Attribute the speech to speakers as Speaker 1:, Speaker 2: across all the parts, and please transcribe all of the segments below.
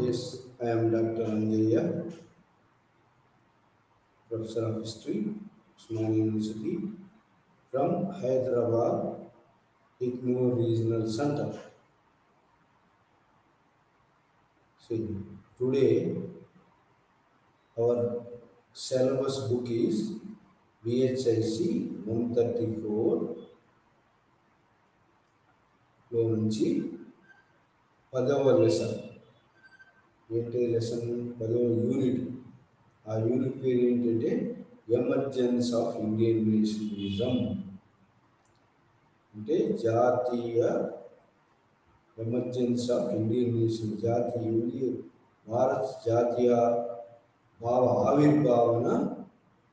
Speaker 1: Yes, I am Dr. Anjaya, Professor of History, Usmania University, from Hyderabad, IGNOR Regional Center. See, today our syllabus book is BHIC 134 లో నుంచి పదవ lesson ఏంటి lesson పదవ unit ఆ unit పేరు ఏంటంటే emergence of Indian nationalism అంటే జాతీయ ఎమర్జెన్స్ ఆఫ్ ఇండియన్ నేషన్ జాతీయ యూనియన్ భారత్ జాతీయ భావ ఆవిర్భావన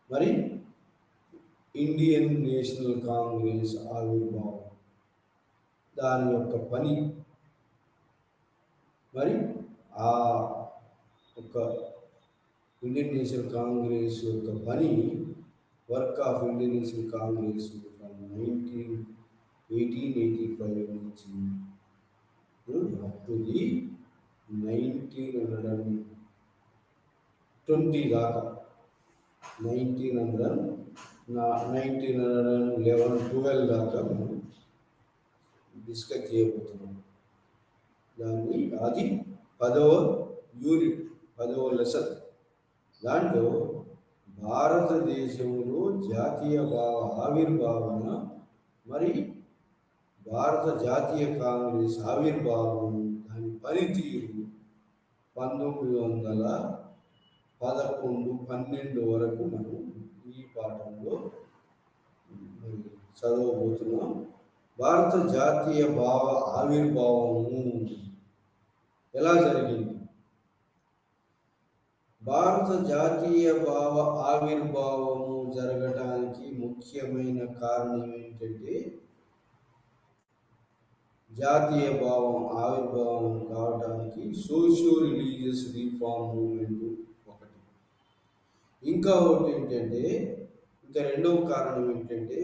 Speaker 1: మరి ఇండియన్ నేషనల్ కాంగ్రెస్ ఆవిర్భావన దాని యొక్క పని. మరి ఆ ఒక ఇండియన్ నేషనల్ కాంగ్రెస్ యొక్క పని work of Indian national congress from nineteen eighteen eighty five నుంచి up to the nineteen hundred and twenty దాకా. Nineteen hundred nineteen hundred and eleven twelve దాకా డిస్కస్ చేయబోతున్నాం. దాన్ని అది పదవ యూనిట్ పదవ లెసన్ దాంట్లో భారతదేశంలో జాతీయ భావ ఆవిర్భావన మరి భారత జాతీయ కాంగ్రెస్ ఆవిర్భావం దాని పనితీరు పంతొమ్మిది వందల పదకొండు పన్నెండు వరకు మనం ఈ పాఠంలో మరి చదవబోతున్నాం. భారత జాతీయ భావ ఆవిర్భావము. ఎలా జరిగింది? భారత జాతీయ భావ ఆవిర్భావము జరగటానికి ముఖ్యమైన కారణం ఏంటంటే జాతీయ భావం ఆవిర్భావం కావడానికి సోషియో రిలీజియస్ రీఫార్మ్ మూమెంట్ ఒకటి. ఇంకా ఒకటి ఏంటంటే ఇంకా రెండవ కారణం ఏంటంటే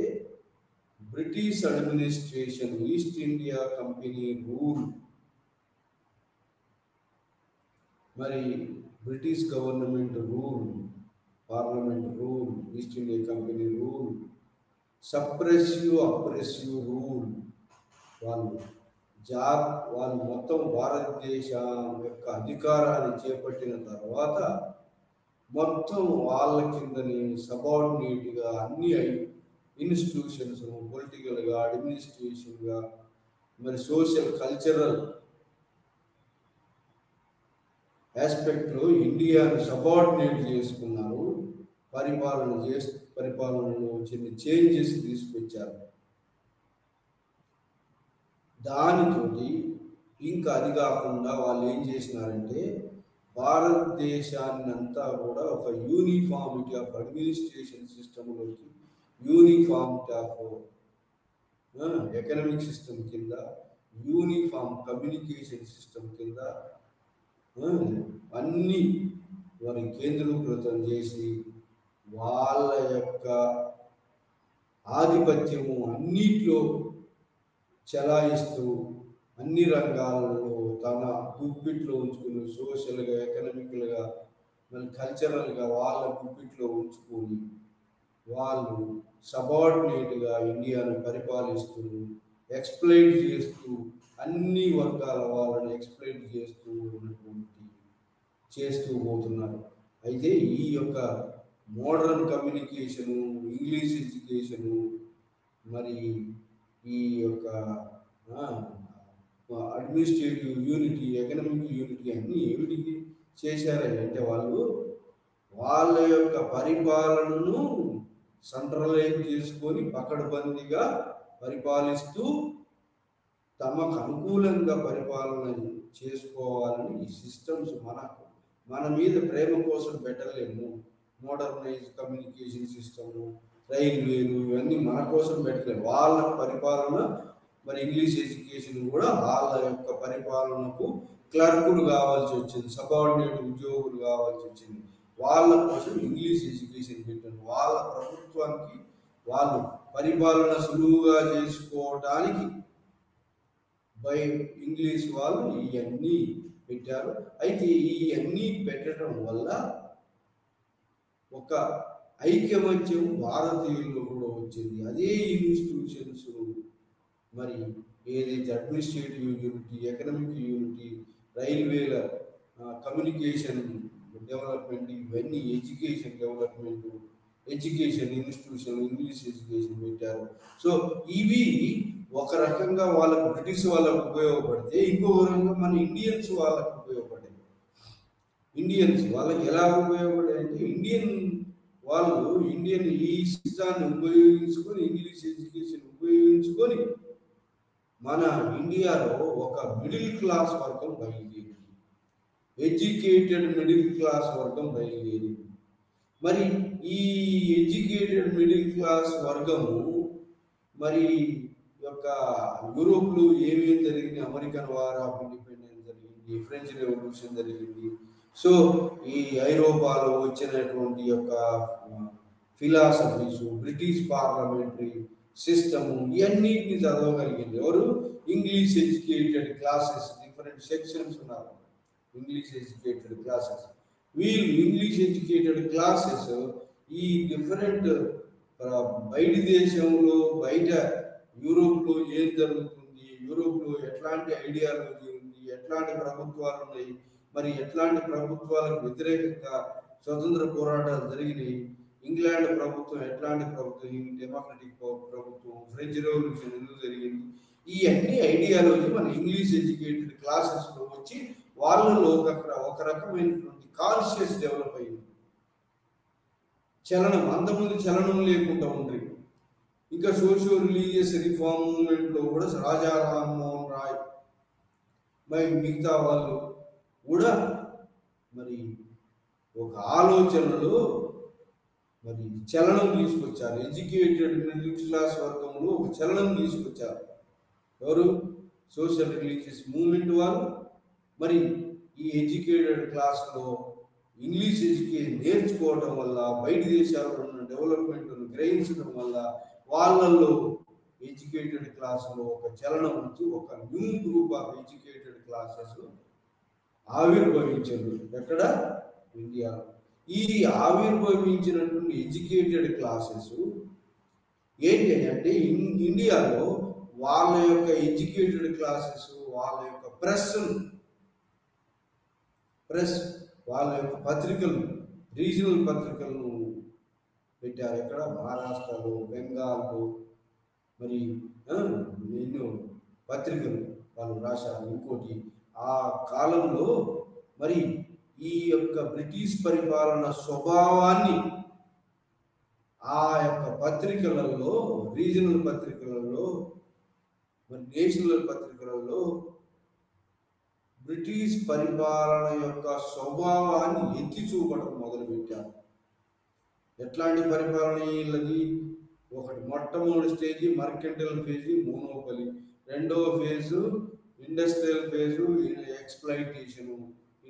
Speaker 1: British administration East India company rule మరి British government rule parliament rule East India company rule suppressive oppressive rule వాళ్ళు జా వాళ్ళు మొత్తం భారతదేశం యొక్క అధికారాన్ని చేపట్టిన తర్వాత మొత్తం వాళ్ళ కిందని సబార్డినేట్గా అన్ని ఇన్స్టిట్యూషన్స్ పొలిటికల్గా అడ్మినిస్ట్రేషన్గా మరి సోషల్ కల్చరల్ ఆస్పెక్ట్లో ఇండియాను సబార్డినేట్ చేసుకున్నారు. పరిపాలన చేసి పరిపాలనలో చిన్న చేంజెస్ తీసుకొచ్చారు. దానితోటి ఇంకా అది కాకుండా వాళ్ళు ఏం చేసినారంటే భారతదేశాన్ని అంతా కూడా ఒక యూనిఫామిటీ ఆఫ్ అడ్మినిస్ట్రేషన్ సిస్టంలోకి యూనిఫామ్ టాఫ్. ఎకనామిక్ సిస్టమ్ కింద యూనిఫామ్ కమ్యూనికేషన్ సిస్టమ్ కింద అన్నీ వారి కేంద్రీకృతం చేసి వాళ్ళ యొక్క ఆధిపత్యము అన్నిట్లో చలాయిస్తూ అన్ని రంగాలలో తన గుప్పిట్లో ఉంచుకుని సోషల్గా ఎకనామికల్గా మళ్ళీ కల్చరల్గా వాళ్ళ గుప్పిట్లో ఉంచుకొని వాళ్ళు సబార్డినేట్గా ఇండియాను పరిపాలిస్తూ ఎక్స్ప్లెయిన్ చేస్తూ అన్ని వర్గాల వాళ్ళని ఎక్స్ప్లెయిన్ చేస్తూ ఉన్నటువంటి చేస్తూ పోతున్నారు. అయితే ఈ యొక్క మోడర్న్ కమ్యూనికేషను ఇంగ్లీష్ ఎడ్యుకేషను మరి ఈ యొక్క అడ్మినిస్ట్రేటివ్ యూనిటీ ఎకనామిక్ యూనిటీ అన్నీ ఏమిటి చేశారంటే వాళ్ళు వాళ్ళ యొక్క పరిపాలనను సెంట్రలైజ్ చేసుకొని పకడ్బందీగా పరిపాలిస్తూ తమకు అనుకూలంగా పరిపాలన చేసుకోవాలని ఈ సిస్టమ్స్ మనకు మన మీద ప్రేమ కోసం పెట్టలేము. మోడర్నైజ్ కమ్యూనికేషన్ సిస్టము రైల్వేలు ఇవన్నీ మన కోసం పెట్టలేము. వాళ్ళ పరిపాలన మరి ఇంగ్లీష్ ఎడ్యుకేషన్ కూడా వాళ్ళ యొక్క పరిపాలనకు క్లర్కులు కావాల్సి వచ్చింది సబార్డినేట్ ఉద్యోగులు కావాల్సి వచ్చింది. వాళ్ళ కోసం ఇంగ్లీష్ ఎడ్యుకేషన్ పెట్టారు. వాళ్ళ ప్రభుత్వానికి వాళ్ళు పరిపాలన సులువుగా చేసుకోవడానికి బై ఇంగ్లీష్ వాళ్ళు ఇవన్నీ పెట్టారు. అయితే ఇవన్నీ పెట్టడం వల్ల ఒక ఐక్యమత్యం భారతీయుల్లో కూడా వచ్చింది. అదే ఇన్స్టిట్యూషన్స్ మరి ఏదైతే అడ్మినిస్ట్రేటివ్ యూనిటీ ఎకనామిక్ యూనిటీ రైల్వేల కమ్యూనికేషన్ డెవలప్మెంట్ ఇవన్నీ education development education institution English education పెట్టారు. సో ఇవి ఒక రకంగా వాళ్ళకు బ్రిటిష్ వాళ్ళకు ఉపయోగపడితే ఇంకో రకంగా మన ఇండియన్స్ వాళ్ళకు ఉపయోగపడే ఇండియన్స్ వాళ్ళకి ఎలా ఉపయోగపడే అంటే ఇండియన్ వాళ్ళు ఇండియన్ ఈ సిస్టాన్ని ఉపయోగించుకొని ఇంగ్లీష్ ఎడ్యుకేషన్ ఉపయోగించుకొని మన ఇండియాలో ఒక మిడిల్ క్లాస్ వర్గం బయలుదేరి ఎడ్యుకేటెడ్ మిడిల్ క్లాస్ వర్గం బయలుదేరింది. మరి ఈ ఎడ్యుకేటెడ్ మిడిల్ క్లాస్ వర్గము మరి యొక్క యూరోప్లో ఏమేమి జరిగింది? అమెరికన్ వార్ ఆఫ్ ఇండిపెండెన్స్ జరిగింది ఫ్రెంచ్ రెవల్యూషన్ జరిగింది. సో ఈ ఐరోపాలో వచ్చినటువంటి యొక్క ఫిలాసఫీస్ బ్రిటిష్ పార్లమెంటరీ సిస్టము ఇవన్నిటిని చదవగలిగింది. ఎవరు? English educated classes different sections ఉన్నారు. ఇంగ్లీష్ ఎడ్యుకేటెడ్ క్లాసెస్ వీళ్ళు ఇంగ్లీష్ ఎడ్యుకేటెడ్ క్లాసెస్ ఈ డిఫరెంట్ బయట దేశంలో బయట యూరోప్లో ఏం జరుగుతుంది? యూరోప్లో ఎట్లాంటి ఐడియాలజీ ఉంది? ఎట్లాంటి ప్రభుత్వాలు ఉన్నాయి? మరి ఎట్లాంటి ప్రభుత్వాలకు వ్యతిరేకంగా స్వతంత్ర పోరాటాలు జరిగినాయి? ఇంగ్లాండ్ ప్రభుత్వం ఎట్లాంటి ప్రభుత్వం? డెమోక్రటిక్ ప్రభుత్వం ఫ్రెంచ్ రెవల్యూషన్ ఎందుకు జరిగింది? ఈ అన్ని ఐడియాలజీ మన ఇంగ్లీష్ ఎడ్యుకేటెడ్ క్లాసెస్లో వచ్చి వాళ్ళలో ఒక ఒక రకమైనటువంటి కాన్షియస్ డెవలప్ అయింది. చలనం అంతకుముందు చలనం లేకుండా ఉండ్రి. ఇంకా సోషియో రిలీజియస్ రిఫార్మ్ మూమెంట్లో కూడా రాజా రామ్మోహన్ రాయ్ మరి మిగతా వాళ్ళు కూడా మరి ఒక ఆలోచనలో మరి చలనం తీసుకొచ్చారు. ఎడ్యుకేటెడ్ మిడిల్ క్లాస్ వర్గంలో ఒక చలనం తీసుకొచ్చారు. ఎవరు? సోషల్ రిలీజియస్ మూమెంట్ వాళ్ళు. మరి ఈ ఎడ్యుకేటెడ్ క్లాస్లో ఇంగ్లీష్ ఎడ్యుకేషన్ నేర్చుకోవడం వల్ల బయట దేశాల్లో ఉన్న డెవలప్మెంట్ను గ్రహించడం వల్ల వాళ్ళల్లో ఎడ్యుకేటెడ్ క్లాస్లో ఒక చలనం వచ్చి ఒక new group of educated classes ఆవిర్భవించారు ఎక్కడ? ఇండియాలో ఈ ఆవిర్భవించినటువంటి ఎడ్యుకేటెడ్ క్లాసెస్ ఏంటి అంటే ఇన్- ఇండియాలో వాళ్ళ యొక్క ఎడ్యుకేటెడ్ క్లాసెస్ వాళ్ళ యొక్క ప్రెస్ ప్రెస్ వాళ్ళ యొక్క పత్రికలు రీజనల్ పత్రికలను పెట్టారు. ఎక్కడ? మహారాష్ట్రలో బెంగాల్లో. మరి ఎన్నో పత్రికలు వాళ్ళు రాశారు ఇంకోటి. ఆ కాలంలో మరి ఈ యొక్క బ్రిటిష్ పరిపాలన స్వభావాన్ని ఆ యొక్క పత్రికలలో రీజనల్ పత్రికలలో మరి నేషనల్ పత్రికలలో బ్రిటిష్ పరిపాలన యొక్క స్వభావాన్ని ఎత్తి చూపడం మొదలుపెట్టారు. ఎట్లాంటి పరిపాలన వీళ్ళది ఒకటి మొట్టమొదటి స్టేజీ మర్కెంటల్ ఫేజీ మోనోపలి. రెండవ ఫేజు ఇండస్ట్రియల్ ఫేజు ఎక్స్ప్లైటేషన్.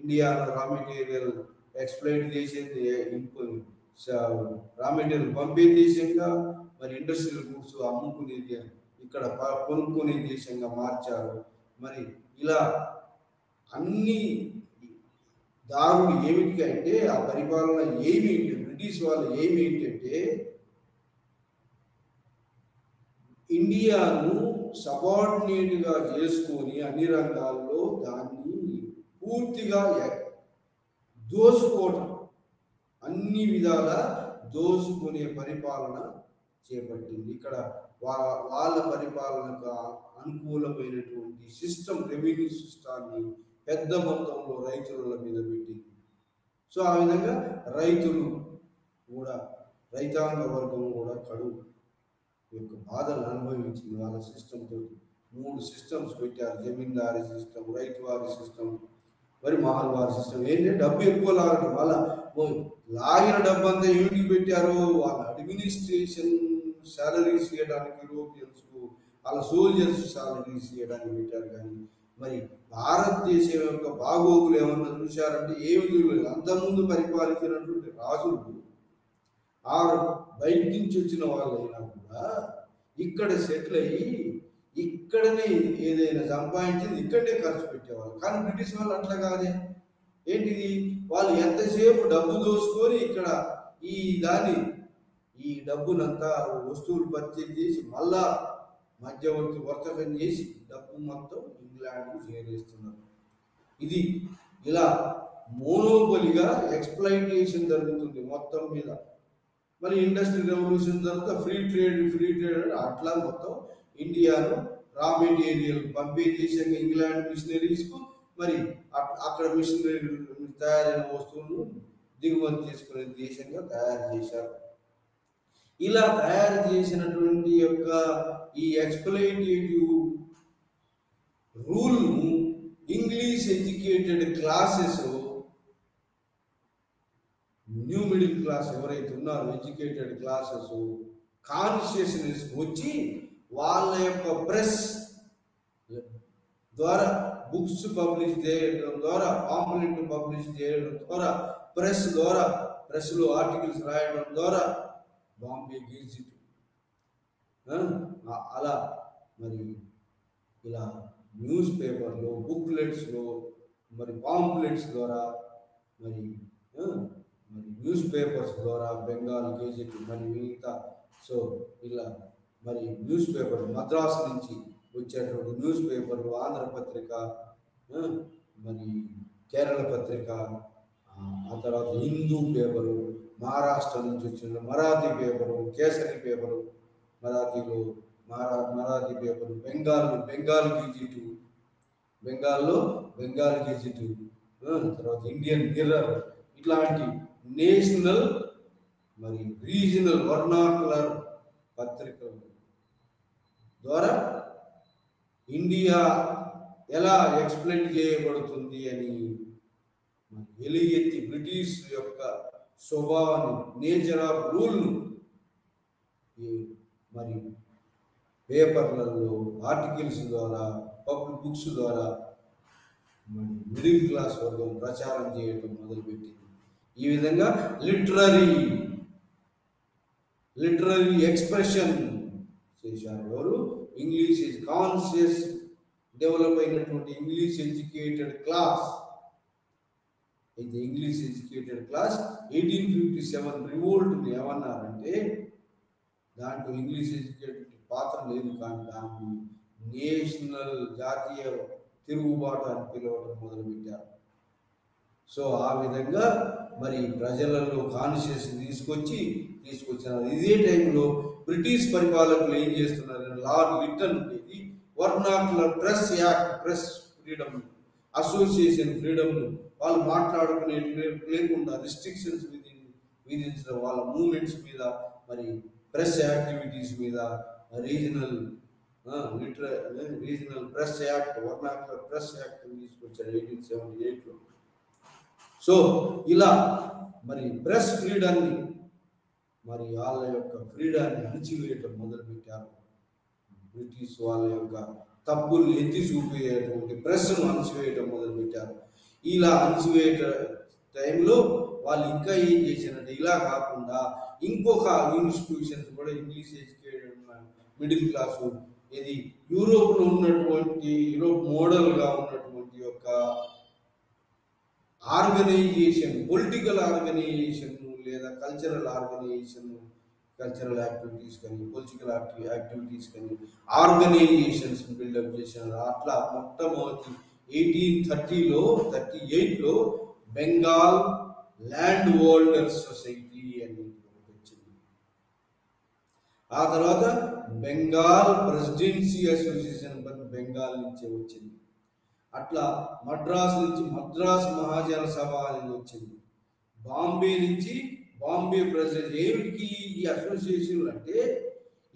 Speaker 1: ఇండియాలో రా మెటీరియల్ ఎక్స్ప్లైట్ చేసేది రా మెటీరియల్ పంపే దేశంగా మరి ఇండస్ట్రియల్ గుడ్స్ అమ్ముకునేది ఇక్కడ ప- కొనుక్కునే దేశంగా మార్చారు. మరి ఇలా అన్ని దారులు ఏమిటి అంటే ఆ పరిపాలన ఏమిటి బ్రిటిష్ వాళ్ళు ఏమిటంటే ఇండియాను సబార్డినేట్గా చేసుకొని అన్ని రంగాల్లో దాన్ని పూర్తిగా దోసుకోవటం అన్ని విధాల దోసుకునే పరిపాలన చేపట్టింది. ఇక్కడ వా- వాళ్ళ పరిపాలనకు అనుకూలమైనటువంటి సిస్టమ్ రెవెన్యూ సిస్టాన్ని పెద్ద మొత్తంలో రైతుల మీద పెట్టింది సో ఆ విధంగా రైతులు కూడా రైతాంగ వర్గం కూడా కడువు యొక్క బాధలు అనుభవించింది. వాళ్ళ సిస్టమ్తో మూడు సిస్టమ్స్ పెట్టారు. జమీందారి సిస్టమ్ రైతువారి సిస్టమ్ మరి మహల్వారి సిస్టమ్ ఏంటంటే డబ్బు ఎక్కువ లాగడం. వాళ్ళ లాగిన డబ్బు అంతా ఏమిటి పెట్టారు? వాళ్ళ అడ్మినిస్ట్రేషన్ శాలరీస్ ఇవ్వడానికి యూరోపియన్స్ వాళ్ళ సోల్జర్స్ శాలరీస్ ఇవ్వడానికి పెట్టారు కానీ మరి భారతదేశం యొక్క బాగోగులు ఏమన్నా చూశారంటే ఏమి చూడలేదు. అంతకుముందు పరిపాలించినటువంటి రాజులు ఆ బయట నుంచి వచ్చిన వాళ్ళైనా కూడా ఇక్కడ సెటిల్ అయ్యి ఇక్కడనే ఏదైనా సంపాదించింది ఇక్కడనే ఖర్చు పెట్టేవాళ్ళు. కానీ బ్రిటిష్ వాళ్ళు అట్లా కాదే. ఏంటిది? వాళ్ళు ఎంతసేపు డబ్బు దోసుకొని ఇక్కడ ఈ దాన్ని ఈ డబ్బునంతా వస్తువులు పర్చేజ్ చేసి మళ్ళా మధ్యవర్తి వర్తకం చేసి డబ్బు మొత్తం ఇంగ్లాండ్కు చేరేస్తున్నారు ఇది ఇలా మోనోపలిగా ఎక్స్ప్లైటేషన్ జరుగుతుంది మొత్తం మీద. మరి ఇండస్ట్రియల్ రెవల్యూషన్ తర్వాత ఫ్రీ ట్రేడ్ ఫ్రీ ట్రేడ్ అట్లా మొత్తం ఇండియాను రా మెటీరియల్ పంపే దేశంగా ఇంగ్లాండ్ మిషనరీస్కు మరి అక్కడ మిషనరీ తయారైన వస్తువులను దిగుమతి చేసుకునే దేశంగా తయారు చేశారు. ఇలా తయారు చేసినటువంటి యొక్క ఈ exploitative రూల్ను English educated classes new middle class ఎవరైతే ఉన్నారో ఎడ్యుకేటెడ్ క్లాసెస్ కాన్షియస్నెస్ వచ్చి వాళ్ళ యొక్క ప్రెస్ ద్వారా బుక్స్ పబ్లిష్ చేయడం ద్వారా పాంప్లెంట్ పబ్లిష్ చేయడం ద్వారా ప్రెస్ ద్వారా ప్రెస్లో ఆర్టికల్స్ రాయడం ద్వారా బాంబే గెజిట్. అలా. మరి ఇలా న్యూస్ పేపర్లో బుక్లెట్స్లో మరి పాంప్లెట్స్ ద్వారా మరి మరి న్యూస్ పేపర్స్ ద్వారా బెంగాల్ గెజెట్ మరి మిగతా సో ఇలా మరి న్యూస్ పేపర్ మద్రాసు నుంచి వచ్చేటువంటి న్యూస్ పేపర్లు ఆంధ్రపత్రిక మరి కేరళ పత్రిక ఆ, ఆ తర్వాత హిందూ పేపరు మహారాష్ట్ర నుంచి వచ్చిన మరాఠీ పేపరు కేసరి పేపరు మరాఠీలో మరా మరాఠీ పేపర్ బెంగాల్ బెంగాల్ గెజిట్ బెంగాల్లో బెంగాల్ గెజిట్ తర్వాత ఇండియన్ మిర్రర్. ఇట్లాంటి నేషనల్ మరి రీజనల్ వర్నాకులర్ పత్రికలు ద్వారా ఇండియా ఎలా ఎక్స్ప్లెయిన్ చేయబడుతుంది అని మరి ఎలుగెత్తి బ్రిటిష్ యొక్క స్వభావాన్ని నేచర్ ఆఫ్ రూల్ను ఈ మరి పేపర్లలో ఆర్టికల్స్ ద్వారా పబ్లిక్ బుక్స్ ద్వారా మిడిల్ క్లాస్ వర్గం ప్రచారం చేయటం మొదలుపెట్టింది. ఈ విధంగా లిటరరీ లిటరరీ ఎక్స్ప్రెషన్ చేశారు ఎవరు? ఇంగ్లీష్ ఇస్ కాన్షియస్ డెవలప్ అయినటువంటి ఇంగ్లీష్ ఎడ్యుకేటెడ్ క్లాస్. అయితే English educated class eighteen fifty seven రివోల్ట్ని ఏమన్నారంటే దాంట్లో ఇంగ్లీష్ ఎడ్యుకేటెడ్ పాత్ర లేదు కానీ దాన్ని నేషనల్ జాతీయ తిరుగుబాటు అని పిలవడం మొదలుపెట్టారు. సో ఆ విధంగా మరి ప్రజలలో కాన్షియస్ తీసుకొచ్చి తీసుకొచ్చినారు ఇదే టైంలో బ్రిటిష్ పరిపాలకులు ఏం చేస్తున్నారు? లార్డ్ లిట్టన్ ఉండేది. Vernacular press act press freedom association freedom వాళ్ళు మాట్లాడుకునే లేకుండా రిస్ట్రిక్షన్స్ విధించడం వాళ్ళ మూమెంట్స్ మీద మరి ప్రెస్ యాక్టివిటీస్ మీద regional regional press act vernacular press act తీసుకొచ్చారు ఎయిటీన్ సెవెంటీ ఎయిట్లో సో ఇలా మరి ప్రెస్ ఫ్రీడాన్ని మరి వాళ్ళ యొక్క ఫ్రీడాన్ని అణిచివేయటం మొదలుపెట్టారు. బ్రిటిష్ వాళ్ళ యొక్క తప్పులు ఎత్తి చూపేటువంటి ప్రెస్ను అణిచివేయటం మొదలుపెట్టారు. ఇలా అణిచివేయ టైంలో వాళ్ళు ఇంకా ఏం చేశారంటే ఇలా కాకుండా ఇంకొక ఇన్స్టిట్యూషన్స్ కూడా ఇంగ్లీష్ మిడిల్ క్లాసు ఇది యూరోప్లో ఉన్నటువంటి యూరోప్ మోడల్గా ఉన్నటువంటి యొక్క ఆర్గనైజేషన్ పొలిటికల్ ఆర్గనైజేషన్ లేదా కల్చరల్ ఆర్గనైజేషన్ కల్చరల్ యాక్టివిటీస్ కానీ పొలిటికల్ యాక్టివిటీస్ కానీ ఆర్గనైజేషన్స్ బిల్డప్ చేశారు అట్లా మొట్టమొదటి ఎయిటీన్ థర్టీలో థర్టీ ఎయిట్లో బెంగాల్ ల్యాండ్ హోల్డర్ సొసైటీ అనేది ఒకటి వచ్చింది ఆ తర్వాత బెంగాల్ ప్రెసిడెన్సీ అసోసియేషన్ బెంగాల్ నుంచే వచ్చింది. అట్లా మద్రాస్ నుంచి మద్రాస్ మహాజన సభ అనేది వచ్చింది. బాంబే నుంచి బాంబే ప్రెసిడెంట్ ఏమిటి ఈ అసోసియేషన్ అంటే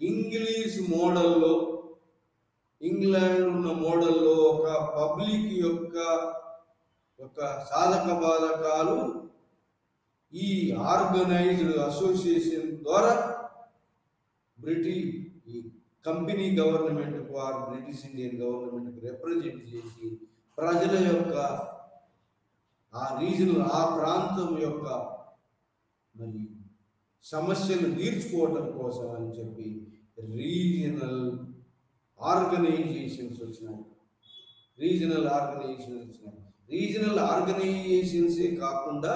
Speaker 1: ఇంగ్లీష్ మోడల్లో ఇంగ్లాండ్ ఉన్న మోడల్లో ఒక పబ్లిక్ యొక్క ఒక సాధక బాధకాలు ఈ ఆర్గనైజ్డ్ అసోసియేషన్ ద్వారా బ్రిటిష్ ఈ కంపెనీ గవర్నమెంట్కు ఆర్ బ్రిటిష్ ఇండియన్ గవర్నమెంట్కు రిప్రజెంట్ చేసి ప్రజల యొక్క ఆ రీజన్ ఆ ప్రాంతం యొక్క మరి సమస్యలు తీర్చుకోవటం కోసం అని చెప్పి రీజనల్ ఆర్గనైజేషన్స్ వచ్చినాయి. రీజనల్ ఆర్గనైజేషన్స్ వచ్చినాయి. రీజనల్ ఆర్గనైజేషన్సే కాకుండా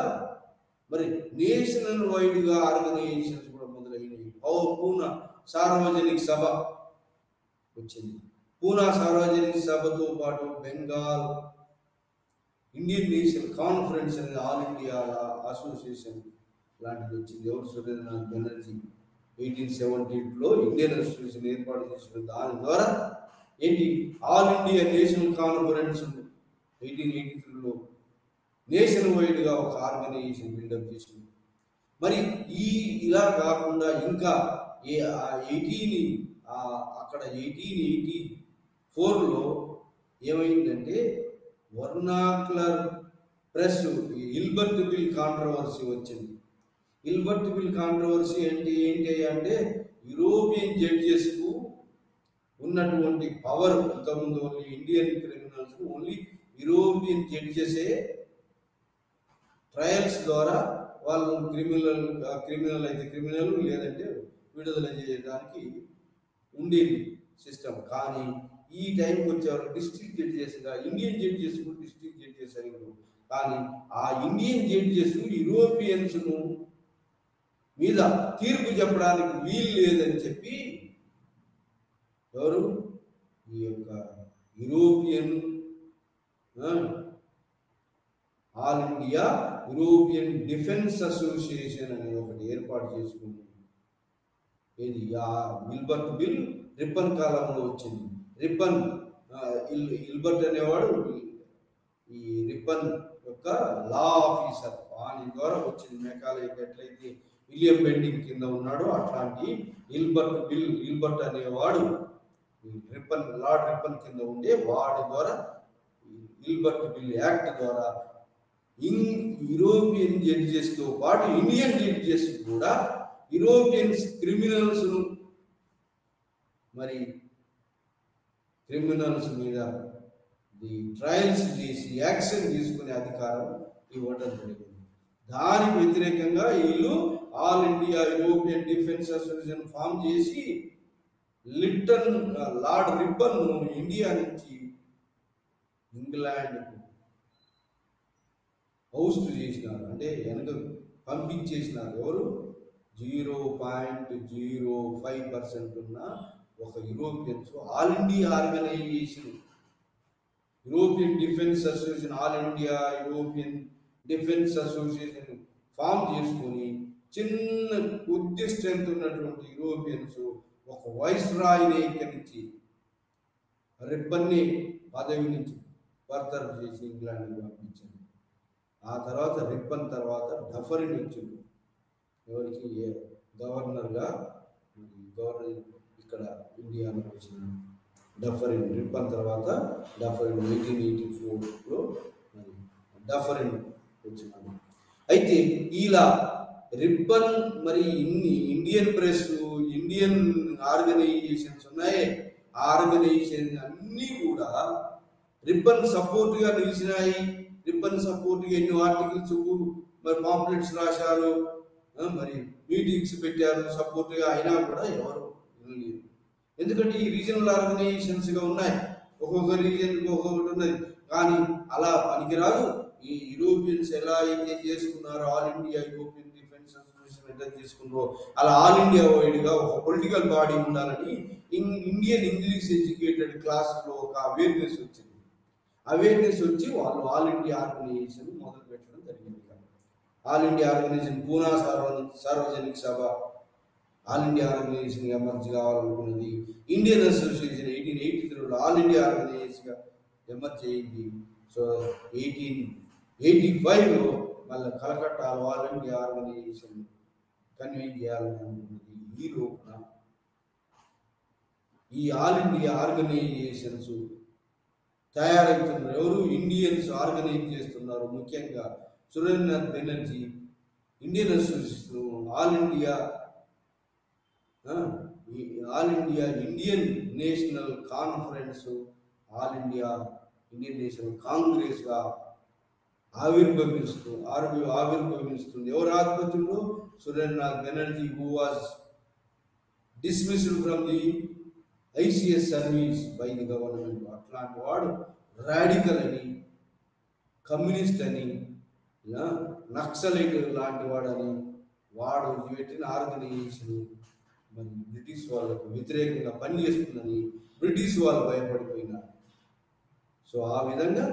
Speaker 1: మరి నేషనల్ వైడ్గా ఆర్గనైజేషన్స్ కూడా మొదలైనవి. ఓ పూనా సార్వజనిక సభ వచ్చింది. పూనా సార్వజనిక సభతో పాటు బెంగాల్ ఇండియన్ నేషనల్ కాన్ఫరెన్స్ అనేది ఆల్ ఇండియా అసోసియేషన్ లాంటిది వచ్చింది. ఎవరు సురేంద్రనాథ్ బెనర్జీ ఎయిటీన్ సెవెంటీలో ఇండియన్ అసోసియేషన్ ఏర్పాటు చేసిన దాని ద్వారా ఏంటి? All India national conference eighteen eighty త్రీలో నేషనల్ వైడ్గా ఒక ఆర్గనైజేషన్ బిల్డప్ చేసింది. మరి ఈ ఇలా కాకుండా ఇంకా ఏ ఎయిటీని అక్కడ ఎయిటీన్ ఎయిటీ ఫోర్లో ఏమైందంటే vernacular press Ilbert bill controversy వచ్చింది. ఇల్బర్ట్ బిల్ కాంట్రవర్సీ అంటే ఏంటి అంటే యూరోపియన్ జడ్జెస్కు ఉన్నటువంటి పవర్ ఇంతకుముందు only Indian criminals only European జడ్జెసే trials ద్వారా వాళ్ళు క్రిమినల్ క్రిమినల్ అయితే క్రిమినల్ లేదంటే విడుదల చేయడానికి ఉండేది సిస్టమ్ కానీ ఈ టైంకి వచ్చేవారు డిస్ట్రిక్ట్ జడ్జెస్గా ఇండియన్ జడ్జెస్ డిస్ట్రిక్ట్ జడ్జెస్ అయ్యారు కానీ ఆ ఇండియన్ జడ్జెస్ యూరోపియన్స్ను మీద తీర్పు చెప్పడానికి వీలు లేదని చెప్పి ఎవరు? ఈ యొక్క European all India European defence association అనే ఒకటి ఏర్పాటు చేసుకుంది ఏది? ఆ విల్బర్ట్ బిల్ రిబ్బన్ కాలంలో వచ్చింది. రిబ్బన్ ఇల్ ఇల్బర్ట్ అనేవాడు ఈ రిబ్బన్ యొక్క లా ఆఫీసర్. వాని ద్వారా వచ్చింది. మెకాలయకి ఎట్లయితే విలియం బెండింగ్ కింద ఉన్నాడో అట్లాంటి ఇల్బర్ట్ బిల్ ఇల్బర్ట్ అనేవాడు ఈ రిప్పన్ లార్డ్ రిప్పన్ కింద ఉండే వాడి ద్వారా ఇల్బర్ట్ బిల్ యాక్ట్ ద్వారా ఇన్ యూరోపియన్ జడ్జెస్తో పాటు ఇండియన్ జడ్జెస్ కూడా యూరోపియన్స్ క్రిమినల్స్ మరి క్రిమినల్స్ మీద ది ట్రయల్స్ చేసి యాక్షన్ తీసుకునే అధికారం ఇవ్వడం జరిగింది. దానికి వ్యతిరేకంగా వీళ్ళు all India European defence association form చేసి లిట్టన్ లార్డ్ రిబ్బన్ ఇండియా నుంచి ఇంగ్లాండ్కు హౌస్ట్ చేసినారు. అంటే వెనక పంపించేసినారు ఎవరు? Zero point zero five percent ఉన్న ఒక Europeans all India organisation. European defence association all India European defence association form చేసుకొని చిన్న కొద్ది స్ట్రెంత్ ఉన్నటువంటి యూరోపియన్స్ ఒక వైస్ రాయిని ఎక్కరించి రిబ్బన్ని పదవి నుంచి బర్తరఫ్ చేసి ఇంగ్లాండ్కి పంపించింది ఆ తర్వాత రిబ్బన్ తర్వాత డఫరిని వచ్చింది. ఎవరికి ఏ గవర్నర్గా గవర్నర్ ఇక్కడ ఇండియాలో వచ్చిన డఫరిన్ రిబ్బన్ తర్వాత డఫరిన్ ఎయిటీన్ ఎయిటీ ఫోర్లో మరి డఫరిన్ వచ్చినాడు అయితే ఇలా రిబ్బన్ మరి ఇన్ని ఇండియన్ ప్రెస్ ఇండియన్ ఆర్గనైజేషన్స్ ఉన్నాయి. ఆర్గనైజేషన్ అన్నీ కూడా రిబ్బన్ సపోర్ట్గా నిలిచినాయి. రిబ్బన్ సపోర్ట్గా ఎన్ని ఎన్నో ఆర్టికల్స్ మరి పాంప్లెట్స్ రాశారు. మరి మీటింగ్స్ పెట్టారు సపోర్ట్గా అయినా కూడా ఎవరు వినలేదు ఎందుకంటే ఈ రీజనల్ ఆర్గనైజేషన్స్గా ఉన్నాయి. ఒక్కొక్క రీజన్ ఒక్కొక్కటి ఉన్నది. కానీ అలా పనికిరాదు. ఈ యూరోపియన్స్ ఎలా అయితే చేసుకున్నారో? All India European defence association ఎట్లా చేసుకున్నారో అలా ఆల్ ఇండియా వైడ్గా ఒక పొలిటికల్ బాడీ ఉండాలని ఇన్- ఇండియన్ ఇంగ్లీష్ ఎడ్యుకేటెడ్ క్లాస్లో ఒక అవేర్నెస్ వచ్చింది. అవేర్నెస్ వచ్చి వాళ్ళు ఆల్ ఇండియా ఆర్గనైజేషన్ మొదలు పెట్టారు all India organisation Poona సార్వ Sarvajanik Sabha all India organisation emerge కావాలనుకున్నది. Indian association eighteen eighty త్రీలో ఆల్ ఇండియా ఆర్గనైజేషన్ ఎమర్జ్ అయింది సో ఎయిటీన్ ఎయిటీ ఫైవ్లో మళ్ళీ కలకట్టాలో ఆల్ ఇండియా ఆర్గనైజేషన్ కన్వీన్ చేయాలని అనుకున్నది ఈ లోపల ఈ ఆల్ ఇండియా ఆర్గనైజేషన్స్ తయారవుతున్నారు ఎవరు? ఇండియన్స్ ఆర్గనైజ్ చేస్తున్నారు ముఖ్యంగా. Surendranath Banerjee Indian association all India all India Indian national conference all India Indian national కాంగ్రెస్గా ఆవిర్భవిస్తూ ఆవిర్భ ఆవిర్భవిస్తుంది. ఎవరు ఆధిపత్యంలో? Surendranath Banerjee who was dismissed from the ICS service by the government అట్లాంటి వాడు రాడికల్ అని కమ్యూనిస్ట్ అని నక్సలైట్ లాంటి వాడని వాడు పెట్టిన ఆర్గనైజేషన్ మరి బ్రిటిష్ వాళ్ళకు వ్యతిరేకంగా పనిచేస్తుందని బ్రిటిష్ వాళ్ళు భయపడిపోయినారు. సో ఆ విధంగా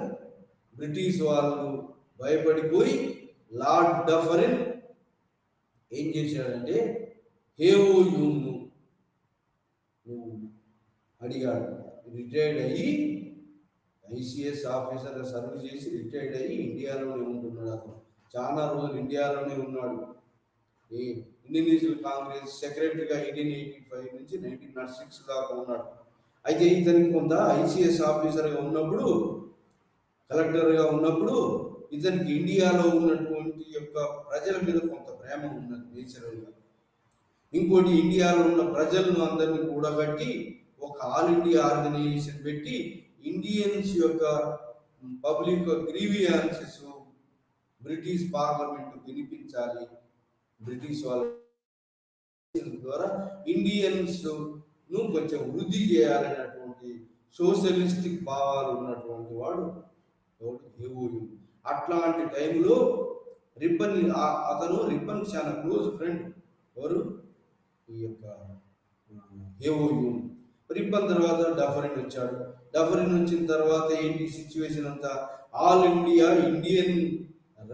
Speaker 1: బ్రిటిష్ వాళ్ళు భయపడిపోయి లార్డ్ డఫరిన్ ఏం చేశాడంటే హేవో యూన్ను అడిగాడు. రిటైర్డ్ అయ్యి ఐసీఎస్ ఆఫీసర్గా సర్వీస్ చేసి రిటైర్డ్ అయ్యి ఇండియాలోనే ఉంటున్నాడు అతను. చాలా రోజులు ఇండియాలోనే ఉన్నాడు. ఈ ఇండియన్ నేషనల్ కాంగ్రెస్ సెక్రటరీగా ఎయిటీన్ ఎయిటీ ఫైవ్ నుంచి నైన్టీన్ నాట్ సిక్స్ దాకా ఉన్నాడు. అయితే ఇతనికి కొంత ఐసీఎస్ ఆఫీసర్గా ఉన్నప్పుడు కలెక్టర్గా ఉన్నప్పుడు ఇతనికి ఇండియాలో ఉన్నటువంటి యొక్క ప్రజల మీద కొంత ప్రేమ ఉన్నది నేచురల్గా. ఇంకోటి ఇండియాలో ఉన్న ప్రజలను అందరినీ కూడబట్టి ఒక ఆల్ ఇండియా ఆర్గనైజేషన్ పెట్టి ఇండియన్స్ యొక్క పబ్లిక్ గ్రీవియాన్సెస్ బ్రిటిష్ పార్లమెంట్ వినిపించాలి. బ్రిటిష్ వాళ్ళ ద్వారా ఇండియన్స్ను కొంచెం వృద్ధి చేయాలనేటువంటి సోషలిస్టిక్ భావాలు ఉన్నటువంటి వాడు ఎవడు? అట్లాంటి టైంలో రిబ్బన్ అతను రిబ్బన్ చాలా క్లోజ్ ఫ్రెండ్ ఎవరు? ఈ యొక్క హేవోయు రిబ్బన్ తర్వాత డఫరిన్ వచ్చాడు. డఫరిన్ వచ్చిన తర్వాత ఏంటి సిచ్యువేషన్ అంతా? All India Indian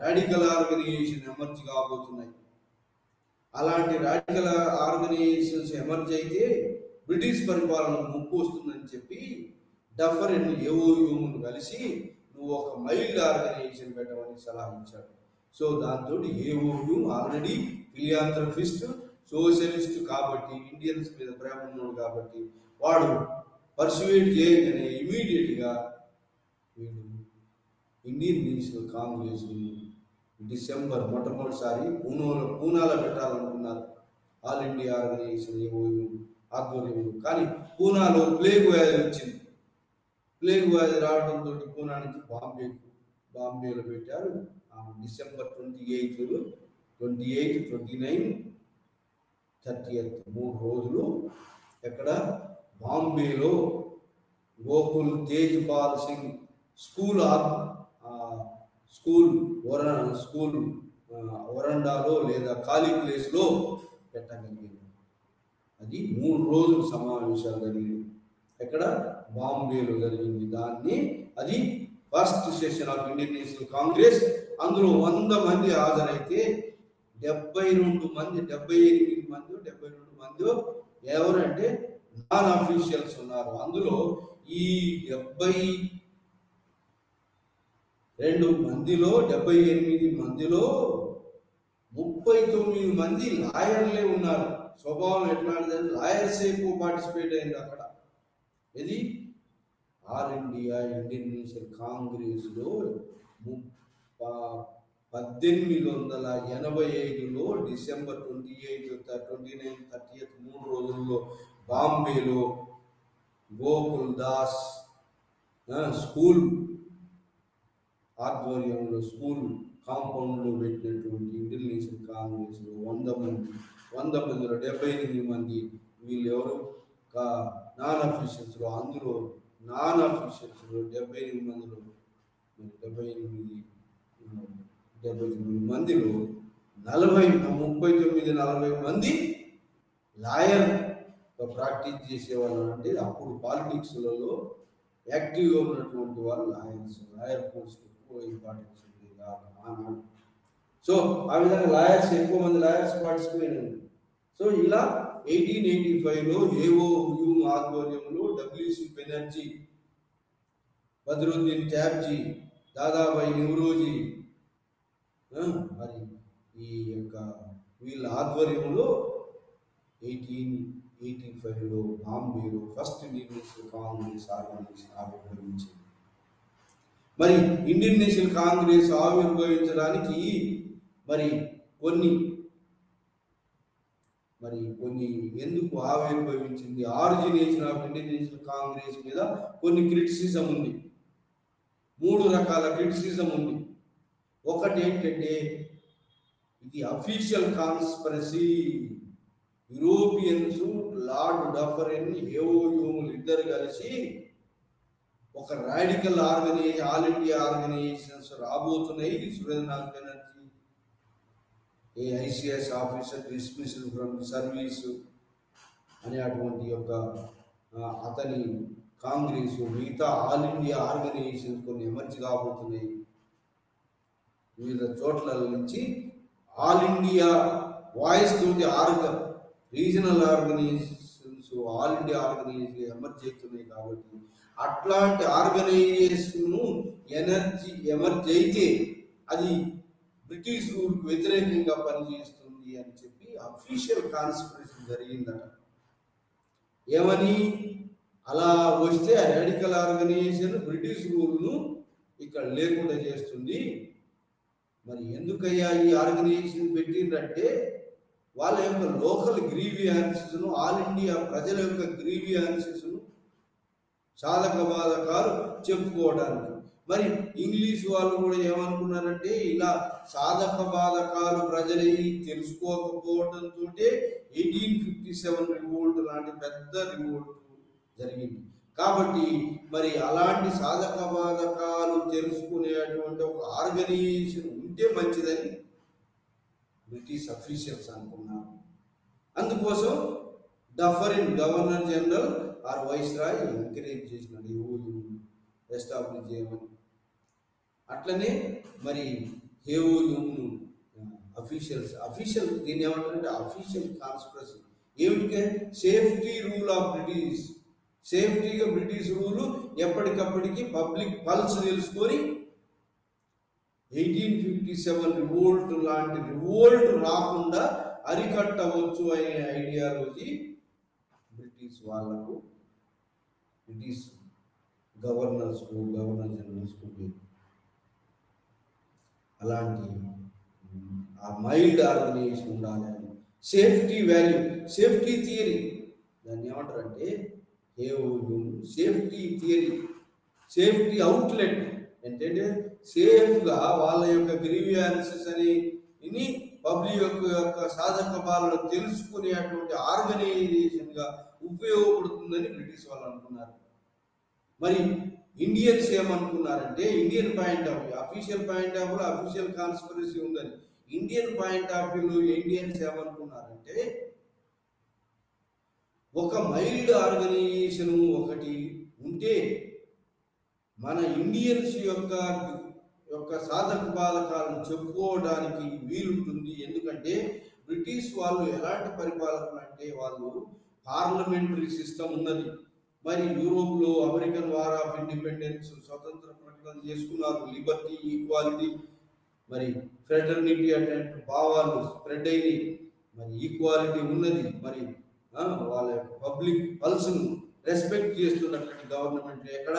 Speaker 1: radical organisation emerge కాబోతున్నాయి. అలాంటి రాడికల్ ఆర్గనైజేషన్స్ ఎమర్జ్ అయితే బ్రిటిష్ పరిపాలన ముప్పు వస్తుందని చెప్పి డఫరిన్ ఏఓయూను కలిసి నువ్వు ఒక మైల్డ్ ఆర్గనైజేషన్ పెట్టమని సలహా ఇచ్చాడు. సో దాంతో A O Hume already philanthropist socialist కాబట్టి ఇండియన్స్ మీద ప్రేమ ఉన్నాడు కాబట్టి వాడు పర్సువేట్ చేయగానే ఇమీడియట్గా వీళ్ళు ఇండియన్ నేషనల్ కాంగ్రెస్ డిసెంబర్ మొట్టమొదటిసారి పూనాలో పూనాలో పెట్టాలనుకున్నారు. All India organisation A O Hume ఆధ్వర్యంలో. కానీ పూనాలో ప్లేగ్ వ్యాధి వచ్చింది. ప్లేగ్ వ్యాధి రావడంతో పూనా నుంచి బాంబే బాంబేలో పెట్టారు. ఆ December twenty eighth twenty eight twenty nine thirty eighth మూడు రోజులు ఎక్కడ బాంబేలో Gokul Tejpal Singh school of school వర స్కూల్ ఒరండాలో వరండాలో లేదా ఖాళీ ప్లేస్లో పెట్టగలిగింది అది మూడు రోజులు సమావేశాలు జరిగింది ఎక్కడ? బాంబేలో జరిగింది. దాన్ని అది first session of Indian national Congress. అందులో వంద మంది హాజరైతే డెబ్బై రెండు మంది డెబ్బై ఎనిమిది మంది డెబ్బై రెండు మంది ఎవరంటే నాన్ అఫీషియల్స్ ఉన్నారు. అందులో ఈ డెబ్బై రెండు మందిలో డెబ్బై ఎనిమిది మందిలో ముప్పై తొమ్మిది మంది లాయర్లే ఉన్నారు. స్వభావం ఎట్లాంటిదంటే లాయర్స్ ఎక్కువ పార్టిసిపేట్ అయింది అక్కడ. ఇది ఆల్ ఇండియా ఇండియన్ నేషనల్ కాంగ్రెస్లో పద్దెనిమిది వందల ఎనభై ఐదులో December twenty eighth twenty nine thirty eighth మూడు రోజుల్లో బాంబేలో గోకుల్ దాస్ స్కూల్ ఆధ్వర్యంలో స్కూల్ కాంపౌండ్లో పెట్టినటువంటి ఇండియన్ నేషనల్ కాంగ్రెస్లో వంద మంది వంద మందిలో డెబ్బై ఎనిమిది మంది వీళ్ళు ఎవరు కా నాన్ అఫీషియల్స్లో అందులో నాన్ అఫీషియల్స్లో డెబ్బై ఎనిమిది మందిలో డెబ్బై ఎనిమిది డెబ్బై తొమ్మిది మందిలో నలభై ముప్పై తొమ్మిది నలభై మంది లాయర్ ప్రాక్టీస్ చేసేవాళ్ళు అంటే అప్పుడు పాలిటిక్స్లలో యాక్టివ్గా ఉన్నటువంటి వాళ్ళు లాయర్స్ లాయర్ పోస్ట్ ఎక్కువ ఇంపార్టెన్స్ ఉంది ఆనాడు సో ఆ విధంగా లాయర్స్ ఎక్కువ మంది లాయర్స్ పార్టిసిపేట్ అయ్యారు. సో ఇలా ఎయిటీన్ ఎయిటీ ఫైవ్లో ఏఓ హ్యూమ్ ఆధ్వర్యంలో డబ్ల్యూసి బెనర్జీ బద్రుద్దీన్ ట్యాబ్జీ దాదాబాయి నెహ్రూజీ మరి ఈ యొక్క వీళ్ళ ఆధ్వర్యంలో ఎయిటీన్ ఎయిటీ ఫైవ్లో బాంబేలో first Indian national Congress organisation ఆవిర్భవించింది మరి ఇండియన్ నేషనల్ కాంగ్రెస్ ఆవిర్భవించడానికి మరి కొన్ని మరి కొన్ని ఎందుకు ఆవిర్భవించింది? Origination of Indian national Congress మీద కొన్ని క్రిటిసిజం ఉంది. మూడు రకాల క్రిటిసిజం ఉంది. ఒకటి ఏంటంటే ఇది official conspiracy Europeans Lord Dufferin ఏఓయూములు ఇద్దరు కలిసి ఒక రాడికల్ ఆర్గనై ఆల్ ఇండియా ఆర్గనైజేషన్స్ రాబోతున్నాయి. Surendranath Banerjee a ICS officer dismiss from service అనే అటువంటి యొక్క అతని కాంగ్రెస్ మిగతా ఆల్ ఇండియా ఆర్గనైజేషన్స్ కొన్ని ఎమర్జీ కాబోతున్నాయి. వివిధ చోట్ల నుంచి ఆల్ ఇండియా వాయిస్ తోటి ఆర్గ regional organisations all India organisation emerge అవుతున్నాయి కాబట్టి అట్లాంటి ఆర్గనైజేషన్ ఎనర్జీ ఎమర్జ్ అయితే అది బ్రిటిష్ రూల్కి వ్యతిరేకంగా పనిచేస్తుంది అని చెప్పి అఫీషియల్ కాన్స్పిరేషన్ జరిగిందట. ఏమని? అలా వస్తే ఆ రాడికల్ ఆర్గనైజేషన్ బ్రిటిష్ రూల్ను ఇక్కడ లేకుండా చేస్తుంది. మరి ఎందుకయ్యా ఈ ఆర్గనైజేషన్ పెట్టిందంటే వాళ్ళ యొక్క లోకల్ గ్రీవియాన్సెస్ను ఆల్ ఇండియా ప్రజల యొక్క గ్రీవియాన్సెస్ను సాధక బాధకాలు చెప్పుకోవడానికి. మరి ఇంగ్లీష్ వాళ్ళు కూడా ఏమనుకున్నారంటే ఇలా సాధక బాధకాలు ప్రజలే తెలుసుకోకపోవడంతో ఎయిటీన్ ఫిఫ్టీ సెవెన్ రివోల్ట్ లాంటి పెద్ద రివోల్ట్ జరిగింది. కాబట్టి మరి అలాంటి సాధక బాధకాలు తెలుసుకునేటువంటి ఒక ఆర్గనైజేషన్ ఉంటే మంచిదని బ్రిటిష్ అఫీషియల్స్ అనుకున్నారు అందుకోసం Dufferin governor general or viceroy encourage చేసినాడు ఈ ఎస్టాబ్లిష్ చేయమని. అట్లనే మరి హేఓయూను అఫీషియల్స్ అఫీషియల్ దీన్ని ఏమంటారంటే అఫీషియల్ కాన్స్పిరసీ ఏమిటికే? సేఫ్టీ రూల్ ఆఫ్ బ్రిటిష్ సేఫ్టీగా బ్రిటిష్ రూలు ఎప్పటికప్పటికి పబ్లిక్ పల్స్ తెలుసుకొని ఎయిటీన్ ఫిఫ్టీ సెవెన్ రివోల్ట్ లాంటి రివోల్ట్ రాకుండా అరికట్టవచ్చు అనే ఐడియాలజీ బ్రిటిష్ వాళ్ళకు బ్రిటిష్ గవర్నర్స్కు గవర్నర్ జనరల్స్కు లేదు అలాంటి ఆ మైల్డ్ ఆర్గనైజేషన్ ఉండాలి అని. Safety value safety theory. దాన్ని ఏమంటారంటే A O Hume safety theory safety outlet. ఏంటంటే సేఫ్గా వాళ్ళ యొక్క గ్రీవియాన్సెస్ అని ఇని పబ్లిక్ యొక్క యొక్క సాధక బాలను తెలుసుకునేటువంటి ఆర్గనైజేషన్గా ఉపయోగపడుతుందని బ్రిటిష్ వాళ్ళు అనుకున్నారు. మరి ఇండియన్స్ ఏమనుకున్నారంటే Indian point of view official point of వ్యూలో అఫీషియల్ కాన్స్పిరసీ ఉందని ఇండియన్ పాయింట్ ఆఫ్ వ్యూలో ఇండియన్స్ ఏమనుకున్నారంటే ఒక మైల్డ్ ఆర్గనైజేషన్ ఒకటి ఉంటే మన ఇండియన్స్ యొక్క యొక్క సాధక బాధకాలను చెప్పుకోవడానికి వీలుంటుంది. ఎందుకంటే బ్రిటిష్ వాళ్ళు ఎలాంటి పరిపాలకులు అంటే వాళ్ళు పార్లమెంటరీ సిస్టమ్ ఉన్నది. మరి యూరోప్లో అమెరికన్ వార్ ఆఫ్ ఇండిపెండెన్స్ స్వతంత్ర ప్రకటన చేసుకున్నారు. లిబర్టీ ఈక్వాలిటీ మరి ఫ్రెటర్నిటీ అటువంటి భావాలు స్ప్రెడ్ అయినాయి. మరి ఈక్వాలిటీ ఉన్నది. మరి వాళ్ళ యొక్క పబ్లిక్ పల్స్ను రెస్పెక్ట్ చేస్తున్నటువంటి గవర్నమెంట్ ఎక్కడ?